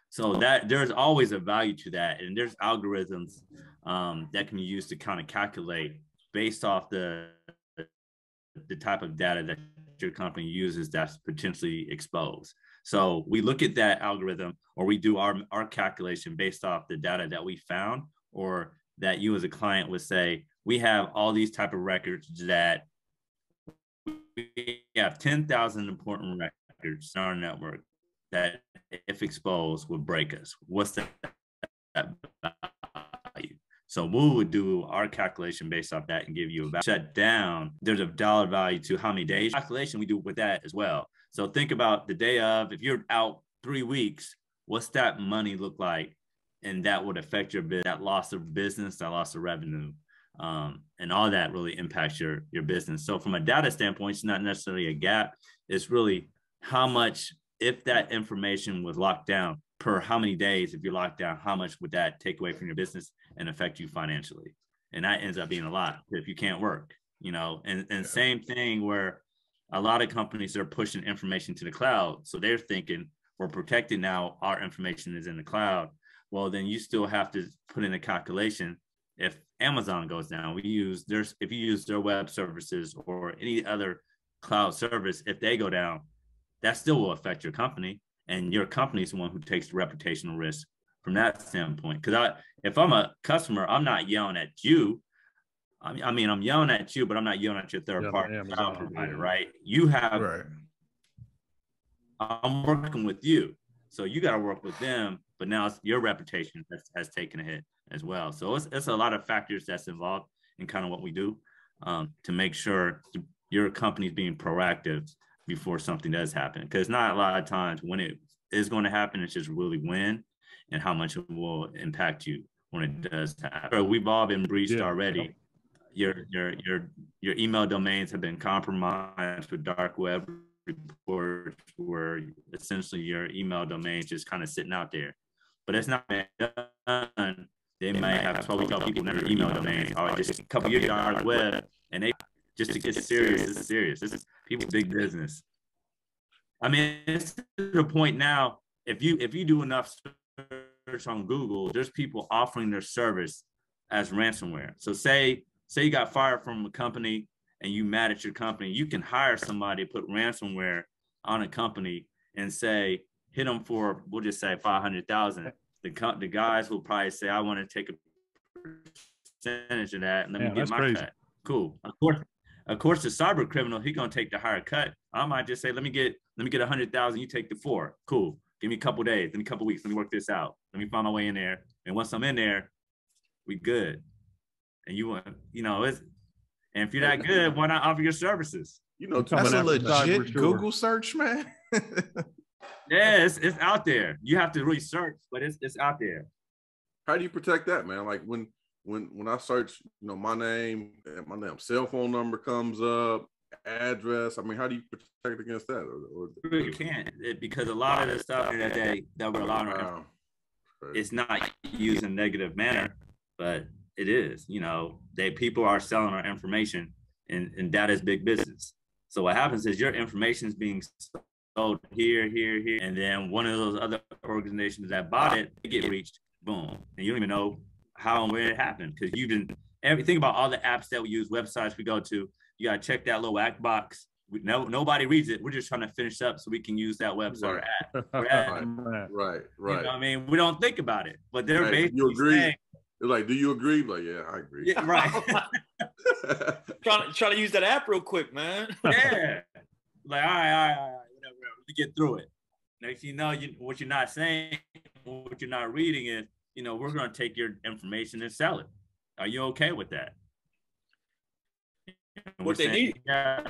So that there's always a value to that, and there's algorithms um, that can be used to kind of calculate based off the the type of data that your company uses that's potentially exposed. So we look at that algorithm, or we do our our calculation based off the data that we found, or that you as a client would say we have all these type of records that we have 10,000 important records in our network that if exposed would break us. What's that value. So we would do our calculation based off that and give you a value. shut down. There's a dollar value to how many days calculation we do with that as well. So think about the day of if you're out three weeks, what's that money look like? And that would affect your business, that loss of business, that loss of revenue. Um, and all that really impacts your your business. So from a data standpoint, it's not necessarily a gap. It's really how much if that information was locked down per how many days, if you're locked down, how much would that take away from your business and affect you financially? And that ends up being a lot if you can't work, you know, and, and yeah. same thing where a lot of companies are pushing information to the cloud. So they're thinking we're protected now, our information is in the cloud. Well, then you still have to put in a calculation. If Amazon goes down, we use there's if you use their web services or any other cloud service, if they go down, that still will affect your company and your company is the one who takes the reputational risk from that standpoint because i if i'm a customer i'm not yelling at you I mean, I mean, I'm yelling at you, but I'm not yelling at your third yeah, party cloud provider, right? You have, right. I'm working with you, so you got to work with them. But now it's your reputation has, has, taken a hit as well. So it's, it's a lot of factors that's involved in kind of what we do um, to make sure your company is being proactive before something does happen. Because not a lot of times when it is going to happen, it's just really when and how much it will impact you when it does happen. We've all been breached yeah. already. Your your your your email domains have been compromised with dark web reports where essentially your email domain is just kind of sitting out there. But it's not done. They, they might have told people never email domains. Or oh, just a couple years dark web and they just to get serious. This is serious. This is people big business. I mean, it's to the point now. If you if you do enough search on Google, there's people offering their service as ransomware. So say say you got fired from a company and you mad at your company, you can hire somebody to put ransomware on a company and say hit them for we'll just say five hundred thousand. The the guys will probably say I want to take a percentage of that and let yeah, me get my crazy. cut. Cool. Of course, of course, the cyber criminal, he gonna take the higher cut. I might just say, let me get, let me get a hundred thousand. You take the four. Cool. Give me a couple days. Give me a couple weeks. Let me work this out. Let me find my way in there. And once I'm in there, we good. And you want, you know, it's, and if you're that good, why not offer your services? You know, that's a legit sure. Google search, man. yeah, it's, it's out there. You have to really search, but it's it's out there. How do you protect that, man? Like when when when I search, you know, my name and my name cell phone number comes up, address. I mean, how do you protect against that? Or, or you can't it, because a lot of the stuff that they that we're allowing, wow. it's not used in a negative manner, but it is. You know, that people are selling our information, and and that is big business. So what happens is your information is being sold here, here, here, and then one of those other organizations that bought it, they get reached, boom, and you don't even know how and where it happened because you didn't everything about all the apps that we use, websites we go to. You gotta check that little act box. We, no, nobody reads it. We're just trying to finish up so we can use that website right. or app. right, right, right. You know I mean, we don't think about it, but they're hey, basically you agree. Saying, like, do you agree? Like, yeah, I agree. Yeah, right. trying, trying to use that app real quick, man. yeah. Like, all right, all right, all right, whatever. We get through it. Next you know, you, what you're not saying, what you're not reading is you know, we're going to take your information and sell it. Are you okay with that? what they saying, need, yeah.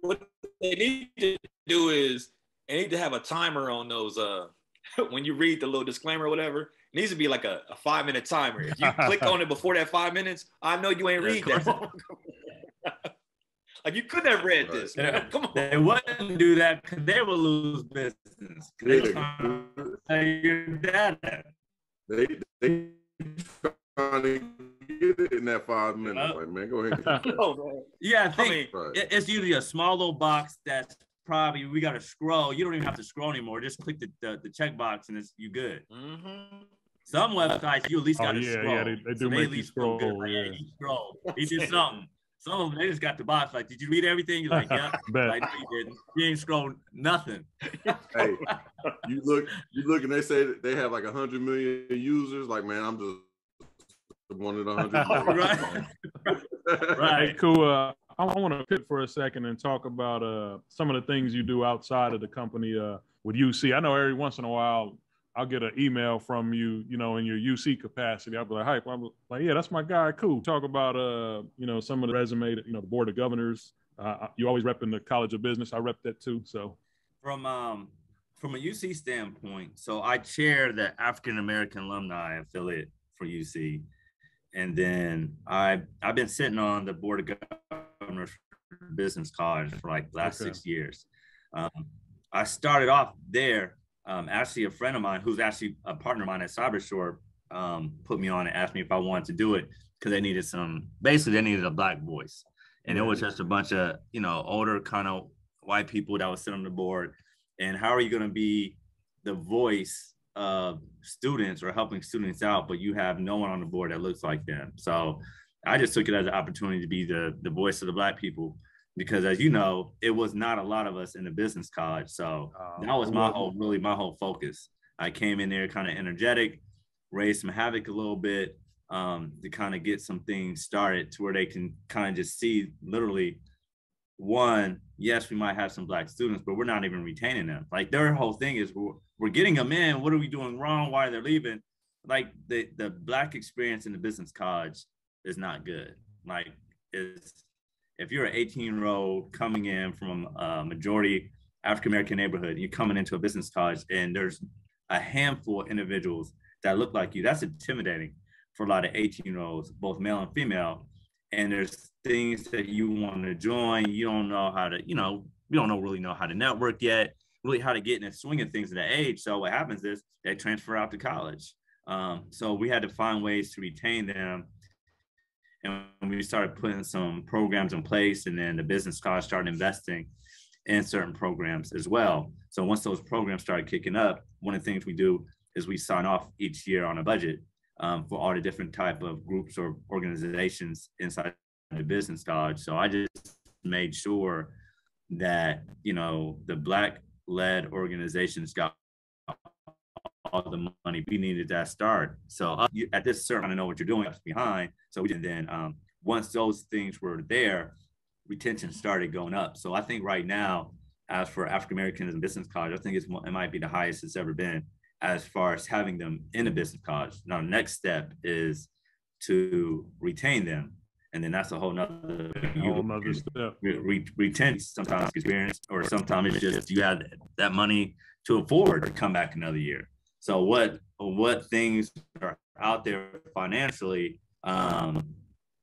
what they need to do is they need to have a timer on those. Uh, when you read the little disclaimer or whatever, it needs to be like a, a five minute timer. If you click on it before that five minutes, I know you ain't read that. like you couldn't have read this. Yeah. Come on. They wouldn't do that because they will lose business. They your data. They they trying to get it in that five minutes. Like, man, go ahead. oh, yeah, I think I mean, right. it's usually a small little box that's probably we got to scroll. You don't even have to scroll anymore. Just click the the, the check box and it's you good. Mm-hmm. Some websites you at least got to oh, yeah, scroll. Yeah, they, they do so make they you scroll. Good. Like, yeah. yeah, you scroll. He did something. Some of them they just got the box. Like, did you read everything? You're like, yeah. like, no, you didn't. You ain't scrolled nothing. hey, you look, you look, and they say they have like a hundred million users. Like, man, I'm just one of the hundred. right. right. Cool. Uh, I, I want to pit for a second and talk about uh, some of the things you do outside of the company uh, with UC. I know every once in a while I'll get an email from you, you know, in your UC capacity. I'll be like, "Hi," I'm like, "Yeah, that's my guy. Cool." Talk about, uh, you know, some of the resume, you know, the board of governors. Uh, you always rep in the College of Business. I rep that too. So, from um, from a UC standpoint, so I chair the African American alumni affiliate for UC, and then I I've been sitting on the board of governors business college for like last okay. six years. Um, I started off there. Um, actually, a friend of mine who's actually a partner of mine at CyberSure um, put me on and asked me if I wanted to do it because they needed some. Basically, they needed a black voice, and it was just a bunch of you know older kind of white people that was sitting on the board. And how are you going to be the voice of students or helping students out, but you have no one on the board that looks like them? So I just took it as an opportunity to be the the voice of the black people because as you know, it was not a lot of us in the business college. So um, that was my whole really my whole focus. I came in there kind of energetic, raised some havoc a little bit um, to kind of get some things started to where they can kind of just see literally one, yes, we might have some black students, but we're not even retaining them. Like their whole thing is we're, we're getting them in. What are we doing wrong? Why are they leaving? Like the the black experience in the business college is not good. Like is if you're an 18 year old coming in from a majority African American neighborhood, you're coming into a business college and there's a handful of individuals that look like you, that's intimidating for a lot of 18 year olds, both male and female. And there's things that you want to join, you don't know how to, you know, you don't know really know how to network yet, really how to get in the swing of things at that age. So what happens is they transfer out to college. Um, so we had to find ways to retain them and we started putting some programs in place and then the business college started investing in certain programs as well. So once those programs started kicking up one of the things we do is we sign off each year on a budget um, for all the different type of groups or organizations inside the business college. So i just made sure that you know the black led organizations got the money we needed that start. So uh, you, at this certain, I know what you're doing behind. So we did then um, once those things were there, retention started going up. So I think right now, as for African Americans in business college, I think it's it might be the highest it's ever been as far as having them in a business college. Now, the next step is to retain them. And then that's a whole nother, whole nother step. Re, re, retain sometimes experience, or sometimes it's just you had that money to afford to come back another year. So what what things are out there financially um,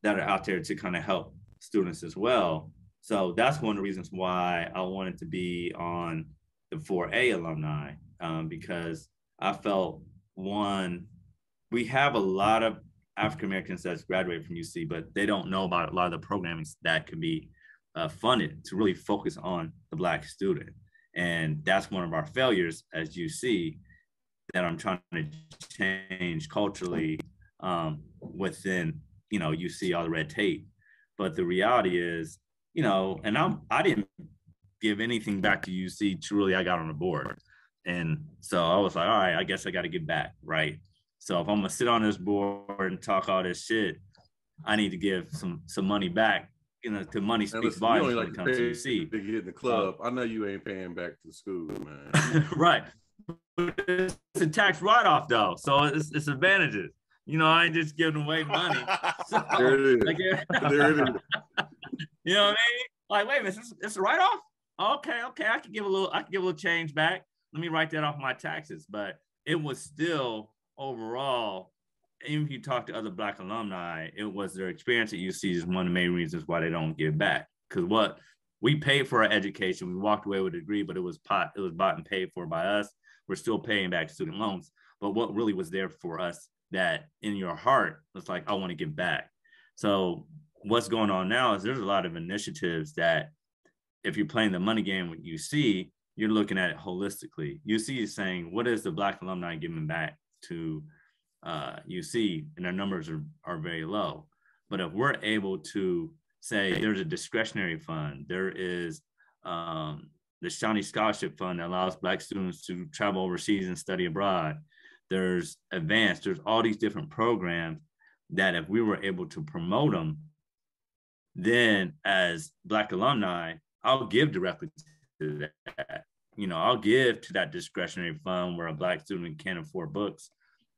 that are out there to kind of help students as well. So that's one of the reasons why I wanted to be on the 4A alumni um, because I felt one, we have a lot of African Americans that's graduated from UC, but they don't know about a lot of the programming that can be uh, funded to really focus on the Black student. And that's one of our failures as UC that I'm trying to change culturally um, within, you know, you see all the red tape. But the reality is, you know, and I'm I didn't give anything back to UC truly I got on the board. And so I was like, all right, I guess I got to get back, right? So if I'm gonna sit on this board and talk all this shit, I need to give some some money back. You know, to money speaks volumes when it comes to UC. To get in the club, uh, I know you ain't paying back to school, man. right it's a tax write-off though, so it's, it's advantages. You know, I ain't just giving away money. So, there it is. Like, there it is. You know what I mean? Like, wait a minute, it's, it's a write-off. Okay, okay, I can give a little, I can give a little change back. Let me write that off my taxes. But it was still overall, even if you talk to other black alumni, it was their experience at UC is one of the main reasons why they don't give back. Because what we paid for our education, we walked away with a degree, but it was pot, it was bought and paid for by us we're still paying back student loans. But what really was there for us that in your heart was like, I want to give back. So what's going on now is there's a lot of initiatives that if you're playing the money game with UC, you're looking at it holistically. UC is saying, what is the Black alumni giving back to uh, UC? And their numbers are, are very low. But if we're able to say there's a discretionary fund, there is um, the Shawnee Scholarship Fund that allows Black students to travel overseas and study abroad. There's advanced, there's all these different programs that if we were able to promote them, then as Black alumni, I'll give directly to that. you know, I'll give to that discretionary fund where a black student can't afford books.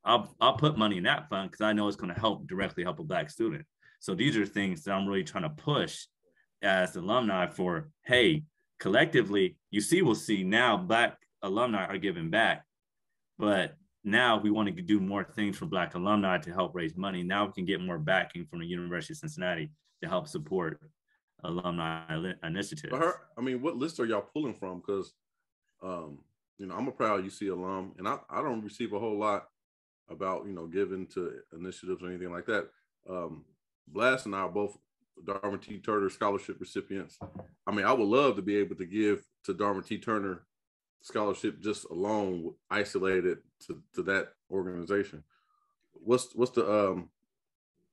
I'll I'll put money in that fund because I know it's going to help directly help a black student. So these are things that I'm really trying to push as alumni for. Hey, collectively, you see, we'll see now black alumni are giving back, but now we want to do more things for black alumni to help raise money. Now we can get more backing from the University of Cincinnati to help support alumni initiatives. Her, I mean, what list are y'all pulling from? Because, um, you know, I'm a proud UC alum, and I, I don't receive a whole lot about you know giving to initiatives or anything like that. Um, Blast and I are both Darwin T. Turner scholarship recipients. I mean, I would love to be able to give to Darwin T. Turner scholarship just alone, isolated to, to that organization. What's what's the um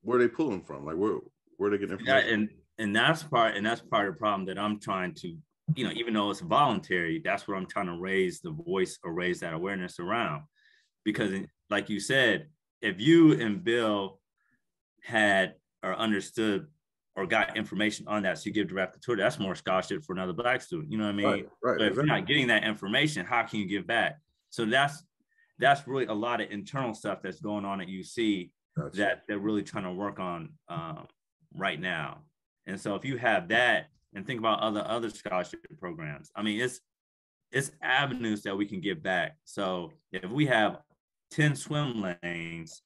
where are they pulling from? Like where where are they getting information? Yeah, and and that's part and that's part of the problem that I'm trying to, you know, even though it's voluntary, that's what I'm trying to raise the voice or raise that awareness around. Because like you said, if you and Bill had or understood or got information on that, so you give direct to that's more scholarship for another black student. You know what I mean? Right, right, but if you're not getting that information, how can you give back? So that's that's really a lot of internal stuff that's going on at UC gotcha. that they're really trying to work on um, right now. And so if you have that and think about other other scholarship programs, I mean, it's it's avenues that we can give back. So if we have 10 swim lanes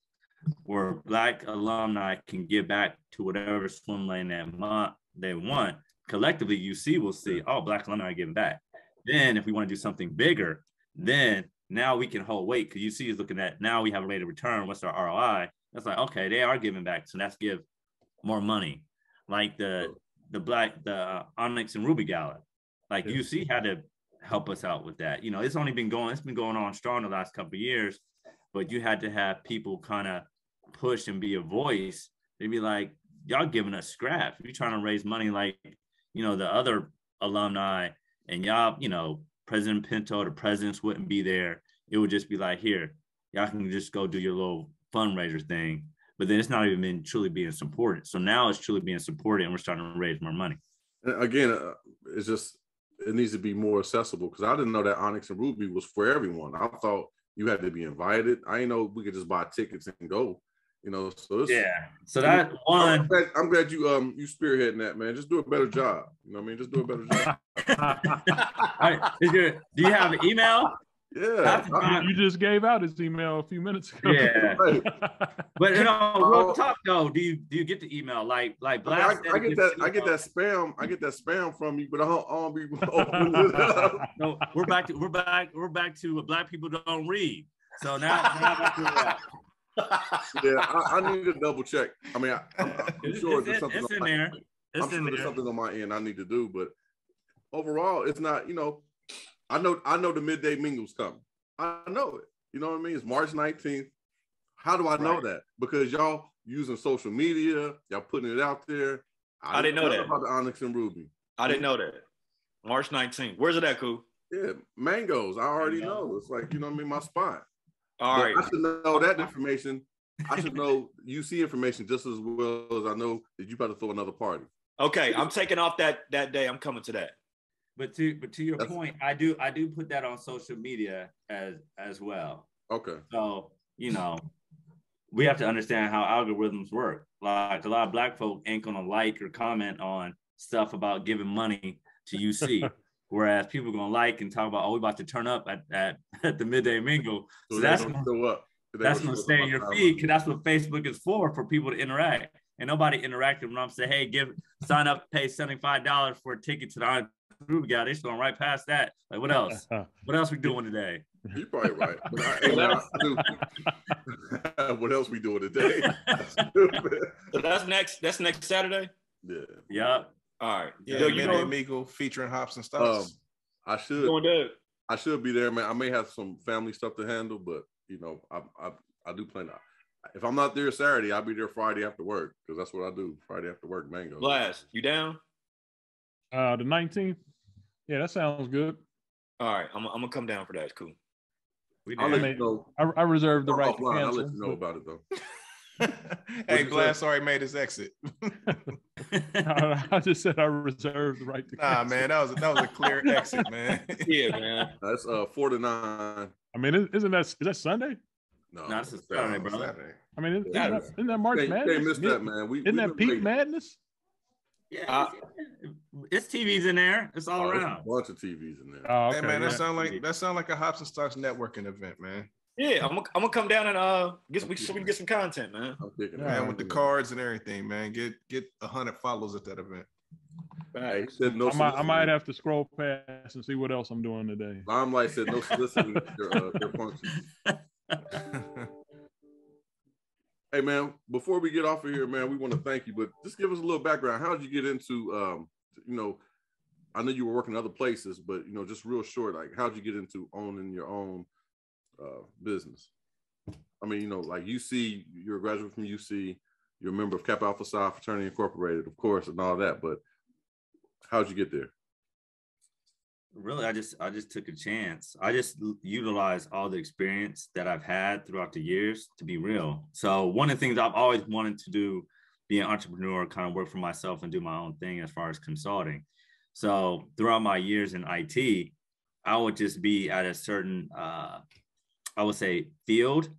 where black alumni can give back to whatever swim lane that month they want, collectively UC will see, oh, black alumni are giving back. Then if we want to do something bigger, then now we can hold weight because UC is looking at now we have a rate of return. What's our ROI? That's like, okay, they are giving back. So let's give more money. Like the the black the Onyx and Ruby Gala. Like yeah. UC had to help us out with that. You know, it's only been going, it's been going on strong the last couple years, but you had to have people kind of push and be a voice. They'd be like, y'all giving us scraps. You're trying to raise money like, you know, the other alumni and y'all, you know, President Pinto, the presidents wouldn't be there. It would just be like, here, y'all can just go do your little fundraiser thing. But then it's not even been truly being supported. So now it's truly being supported and we're starting to raise more money. Again, uh, it's just, it needs to be more accessible because I didn't know that Onyx and Ruby was for everyone. I thought you had to be invited. I know we could just buy tickets and go. You know, so yeah. So that one, I'm glad, I'm glad, you um you spearheading that man. Just do a better job. You know what I mean? Just do a better job. is your, do you have an email? Yeah, you just gave out his email a few minutes ago. Yeah, but you know, real oh. talk though. Do you do you get the email like like blast? I, I, I get that I get that spam I get that spam from you, but I don't, I don't be. no, we're back to we're back we're back to black people don't read. So now, now yeah, I, I, need to double check. I mean, I, am sure it's, there's something. It's in my, there. It's I'm sure there's something on my end I need to do, but overall, it's not. You know, I know I know the midday mingle's coming. I know it. You know what I mean? It's March 19th. How do I know right. that? Because y'all using social media, y'all putting it out there. I, I didn't know that about the Onyx and Ruby. I didn't know that. March 19th. Where's it at, cool? Yeah, mangoes. I already know. It's like you know what I mean. My spot. All right. I should know that information. I should know UC information just as well as I know that you about to throw another party. Okay, I'm taking off that that day. I'm coming to that. But to but to your That's, point, I do I do put that on social media as as well. Okay. So you know, we have to understand how algorithms work. Like a lot of black folk ain't gonna like or comment on stuff about giving money to UC. Whereas people gonna like and talk about, oh, we about to turn up at, at, at the midday mingle. So, so that's gonna, go up. That's gonna stay in your feed because that's what Facebook is for, for people to interact. And nobody interacted when I'm saying, hey, give sign up, pay $75 for a ticket to the Ruby guy. They just going right past that. Like, what else? what else we doing today? You're probably right. I, what else we doing today? so that's next. That's next Saturday. Yeah. Yep. All right. Yeah, you know, Amigo featuring hops and stuff. Um, I should. I should be there, man. I may have some family stuff to handle, but you know, I I, I do plan. To, if I'm not there Saturday, I'll be there Friday after work because that's what I do. Friday after work, mango. Blast, you down? Uh, the 19th. Yeah, that sounds good. All right, I'm, I'm gonna come down for that. It's cool. We I'll let you know. I, I reserve the right to cancel. I'll let you know about it though. hey, Glass already made his exit. I just said I reserve the right to. Nah, man, that was that was a clear exit, man. yeah, man. That's uh four to nine. I mean, isn't that is that Sunday? No, No, this is Saturday, bro. Saturday. I mean, isn't, Yeah. that, isn't that March Can't, Madness? They missed that, man. We Isn't we that been peak waiting. madness? Yeah, Uh, it's TVs in there. It's all Oh, there's around. a bunch of TVs in there. Oh, okay. hey man, that yeah. sound like that sound like a Hops and Stocks networking event, man. Yeah, I'm gonna, I'm gonna come down and uh get some, so we can get some content, man. I'm thinking, Yeah, Man, with the cards and everything, man. Get get a hundred followers at that event. Hey, said no I might, I might have to scroll past and see what else I'm doing today. Limelight said no soliciting your, uh, their functions. Hey man, before we get off of here, man, we want to thank you, but just give us a little background. How did you get into um, you know, I know you were working other places, but you know, just real short, like how'd you get into owning your own uh business? I mean, you know, like UC, you're a graduate from UC, you're a member of Kappa Alpha Psi Fraternity Incorporated, of course, and all that, but how'd you get there? Really i just i just took a chance. I just utilized all the experience that i've had throughout the years to be real. So one of the things i've always wanted to do be an entrepreneur kind of work for myself and do my own thing as far as consulting. So throughout my years in it i would just be at a certain uh i would say field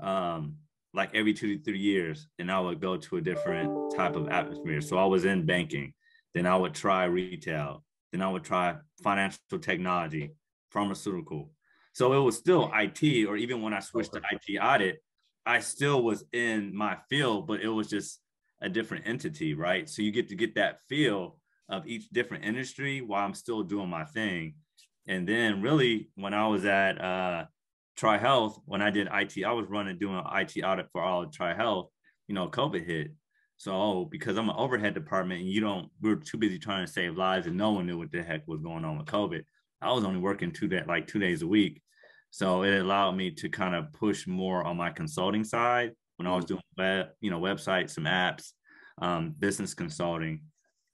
um like every two to three years and i would go to a different type of atmosphere. So i was in banking. Then i would try retail then I would try financial technology, pharmaceutical. So it was still IT, or even when I switched to IT audit, I still was in my field, but it was just a different entity, right? So you get to get that feel of each different industry while I'm still doing my thing. And then really when I was at uh TriHealth, when I did IT, I was running doing IT audit for all of TriHealth, you know, COVID hit. So oh, because I'm an overhead department and you don't, we are too busy trying to save lives and no one knew what the heck was going on with COVID. I was only working two that like two days a week. So it allowed me to kind of push more on my consulting side when I was doing web, you know, websites, some apps, um, business consulting.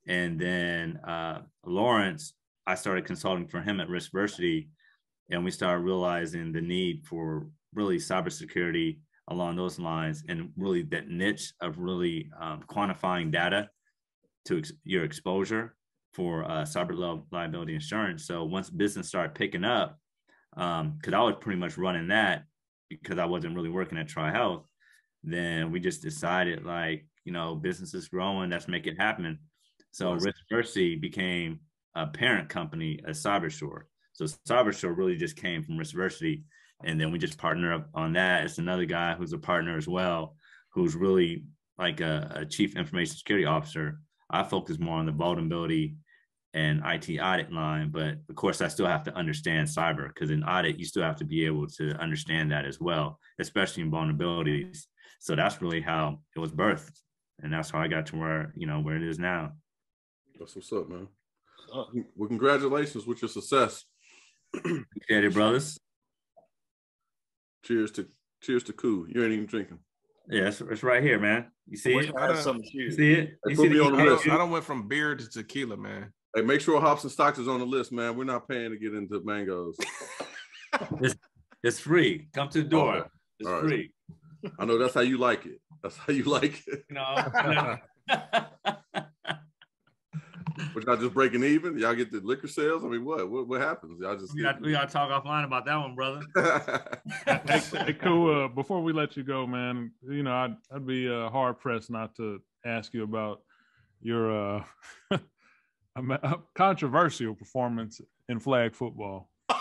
And then uh, Lawrence, I started consulting for him at Riskversity. And we started realizing the need for really cybersecurity along those lines and really that niche of really um, quantifying data to ex- your exposure for uh, cyber li- liability insurance. So once business started picking up, because I was pretty much running that because I wasn't really working at TriHealth, then we just decided like, you know, business is growing, let's make it happen. So Nice. Riskversity became a parent company of CyberSure. So CyberSure really just came from Riskversity and then we just partner up on that. It's another guy who's a partner as well, who's really like a, a chief information security officer. I focus more on the vulnerability and IT audit line, but of course, I still have to understand cyber because in audit, you still have to be able to understand that as well, especially in vulnerabilities. So that's really how it was birthed, and that's how I got to where you know where it is now. That's what's up, man. Well, congratulations with your success. Appreciate it, brothers. Cheers to cheers to cool. You ain't even drinking. Yeah, it's, it's right here, man. You see wish it? I had something to You choose. see it? You put see me the on the list. don't, I don't went from beer to tequila, man. Hey, make sure Hops and Stocks is on the list, man. We're not paying to get into mangoes. It's free. Come to the door. Okay. It's All right. free. I know that's how you like it. That's how you like it. You know. But y'all just breaking even. Y'all get the liquor sales. I mean, what? What, what happens? Y'all just we got we got to talk offline about that one, brother. hey, hey, cool. Uh, before we let you go, man, you know, I'd, I'd be uh, hard pressed not to ask you about your uh, controversial performance in flag football.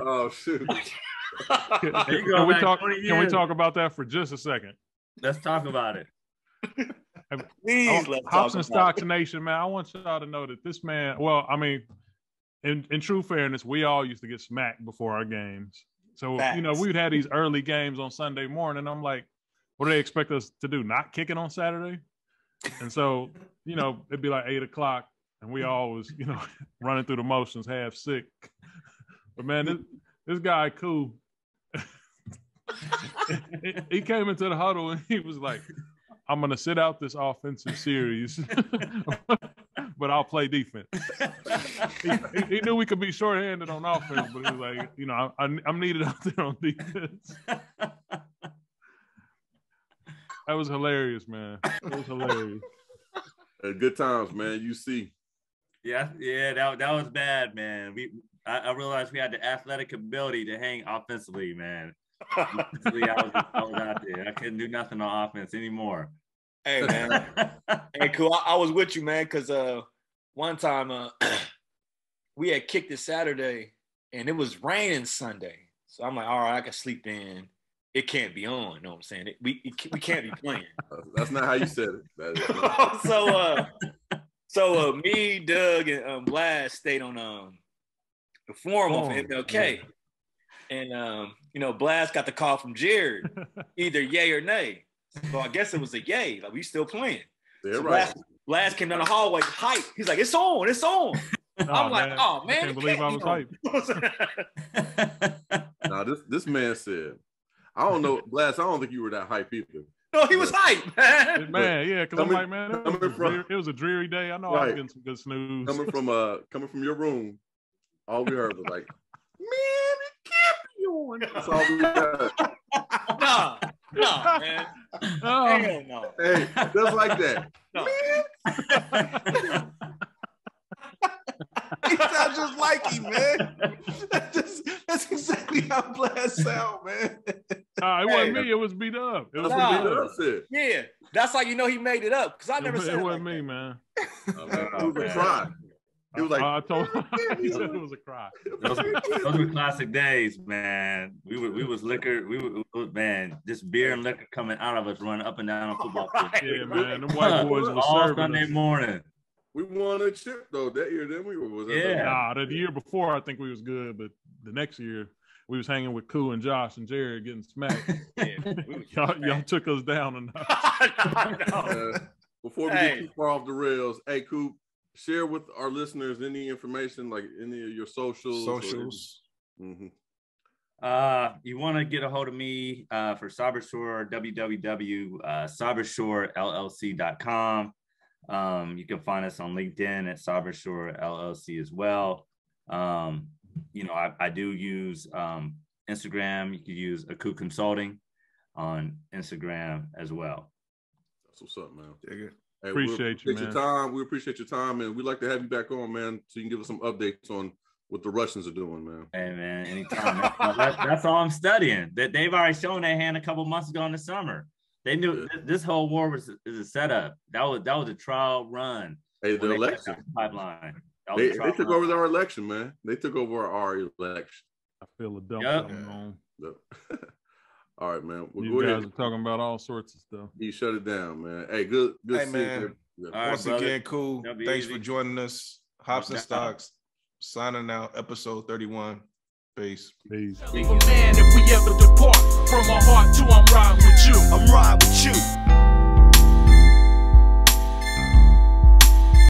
oh shoot. Can, There you go, can we talk? Can we talk about that for just a second? Let's talk about it. Please, I- let's Hops and Stocks it. Nation, man. I want y'all to know that this man. Well, I mean, in in true fairness, we all used to get smacked before our games. So you know, we'd have these early games on Sunday morning. I'm like, what do they expect us to do? Not kicking on Saturday? And so, you know, it'd be like eight o'clock, and we always, you know, running through the motions, half sick. But man, this, this guy cool. he came into the huddle and he was like, I'm gonna sit out this offensive series but I'll play defense. he, he, he, knew we could be shorthanded on offense, but he was like, you know, I, am needed out there on defense. that was hilarious, man. It was hilarious. good times, man. You see. Yeah, yeah, that, that was bad, man. We I, I realized we had the athletic ability to hang offensively, man. Offensively, I was, I was out there. I couldn't do nothing on offense anymore. Hey man, hey cool. I, I, was with you, man, because uh, one time uh, we had kicked it Saturday and it was raining Sunday, so I'm like, all right, I can sleep in. It can't be on. You know what I'm saying? It, we it, we can't be playing. That's not how you said it. so uh, so uh, me, Doug, and um, Laz stayed on um the forum oh, of MLK. Yeah. And um, you know, Blast got the call from Jared, either yay or nay. So I guess it was a yay. Like we still playing. They're so right. Blast, Blast came down the hallway, hype. He's like, it's on, it's on. Oh, I'm like, man. oh man, I can't believe I was hype. now this this man said, I don't know, Blast. I don't think you were that hype either. No, he was hype, man. man yeah, because I'm like, man, it was, from, it was, a dreary day. I know right. I was getting some good snooze. Coming from uh, coming from your room, all we heard was like, man, it can't on. That's all we heard. nah, nah, man. Oh. Hell no. Hey, just like that. No. Man. he sounds just like him, man. That's, just, that's exactly how Blast sound, man. Nah, it wasn't me. It was beat up. It was nah, beat up. Said. Yeah, that's how you know he made it up. Because I never it, said it. It wasn't like me, man. Oh, man. It was a. He was like, I told he said it was a cry. Those, those were classic days, man. We were we was liquor. We were man, just beer and liquor coming out of us, running up and down on football field. Yeah, man. The white boys were all serving Sunday us. morning. We won a chip though that year. Then we were was that Yeah. Nah, the year before I think we was good, but the next year we was hanging with Koo and Josh and Jared getting smacked. Yeah, we y'all, y'all took us down enough. I. Uh, before we Hey. get too far off the rails, hey Coop, share with our listeners any information like any of your socials. Socials. hmm Uh, you want to get a hold of me uh, for CyberSure, www.cybersurellc.com. Um, you can find us on LinkedIn at CyberSure LLC as well. Um, you know, I, I do use um, Instagram. You can use Eku Consulting on Instagram as well. That's what's up, man. Dig it. Hey, Appreciate we you, appreciate man. your time. We appreciate your time, and we'd like to have you back on, man, so you can give us some updates on what the Russians are doing, man. Hey man, anytime. that's, that's, that's all I'm studying. That they've already shown their hand a couple months ago in the summer. They knew Yeah. th- this whole war was is a setup. That was that was a trial run. Hey, the they election. pipeline. They, a they took run. over our election, man. They took over our election. I feel a dump Yep. coming on. Look. All right, man. We'll You go guys ahead. are talking about all sorts of stuff. You shut it down, man. Hey, good, good. Hey, man. you. Yeah. All right, Once brother. again, cool. Thanks easy. for joining us. Hops and Stocks signing out, episode 31. Peace. Peace. Man, if we ever depart from my heart too, I'm riding with you. I'm riding with you.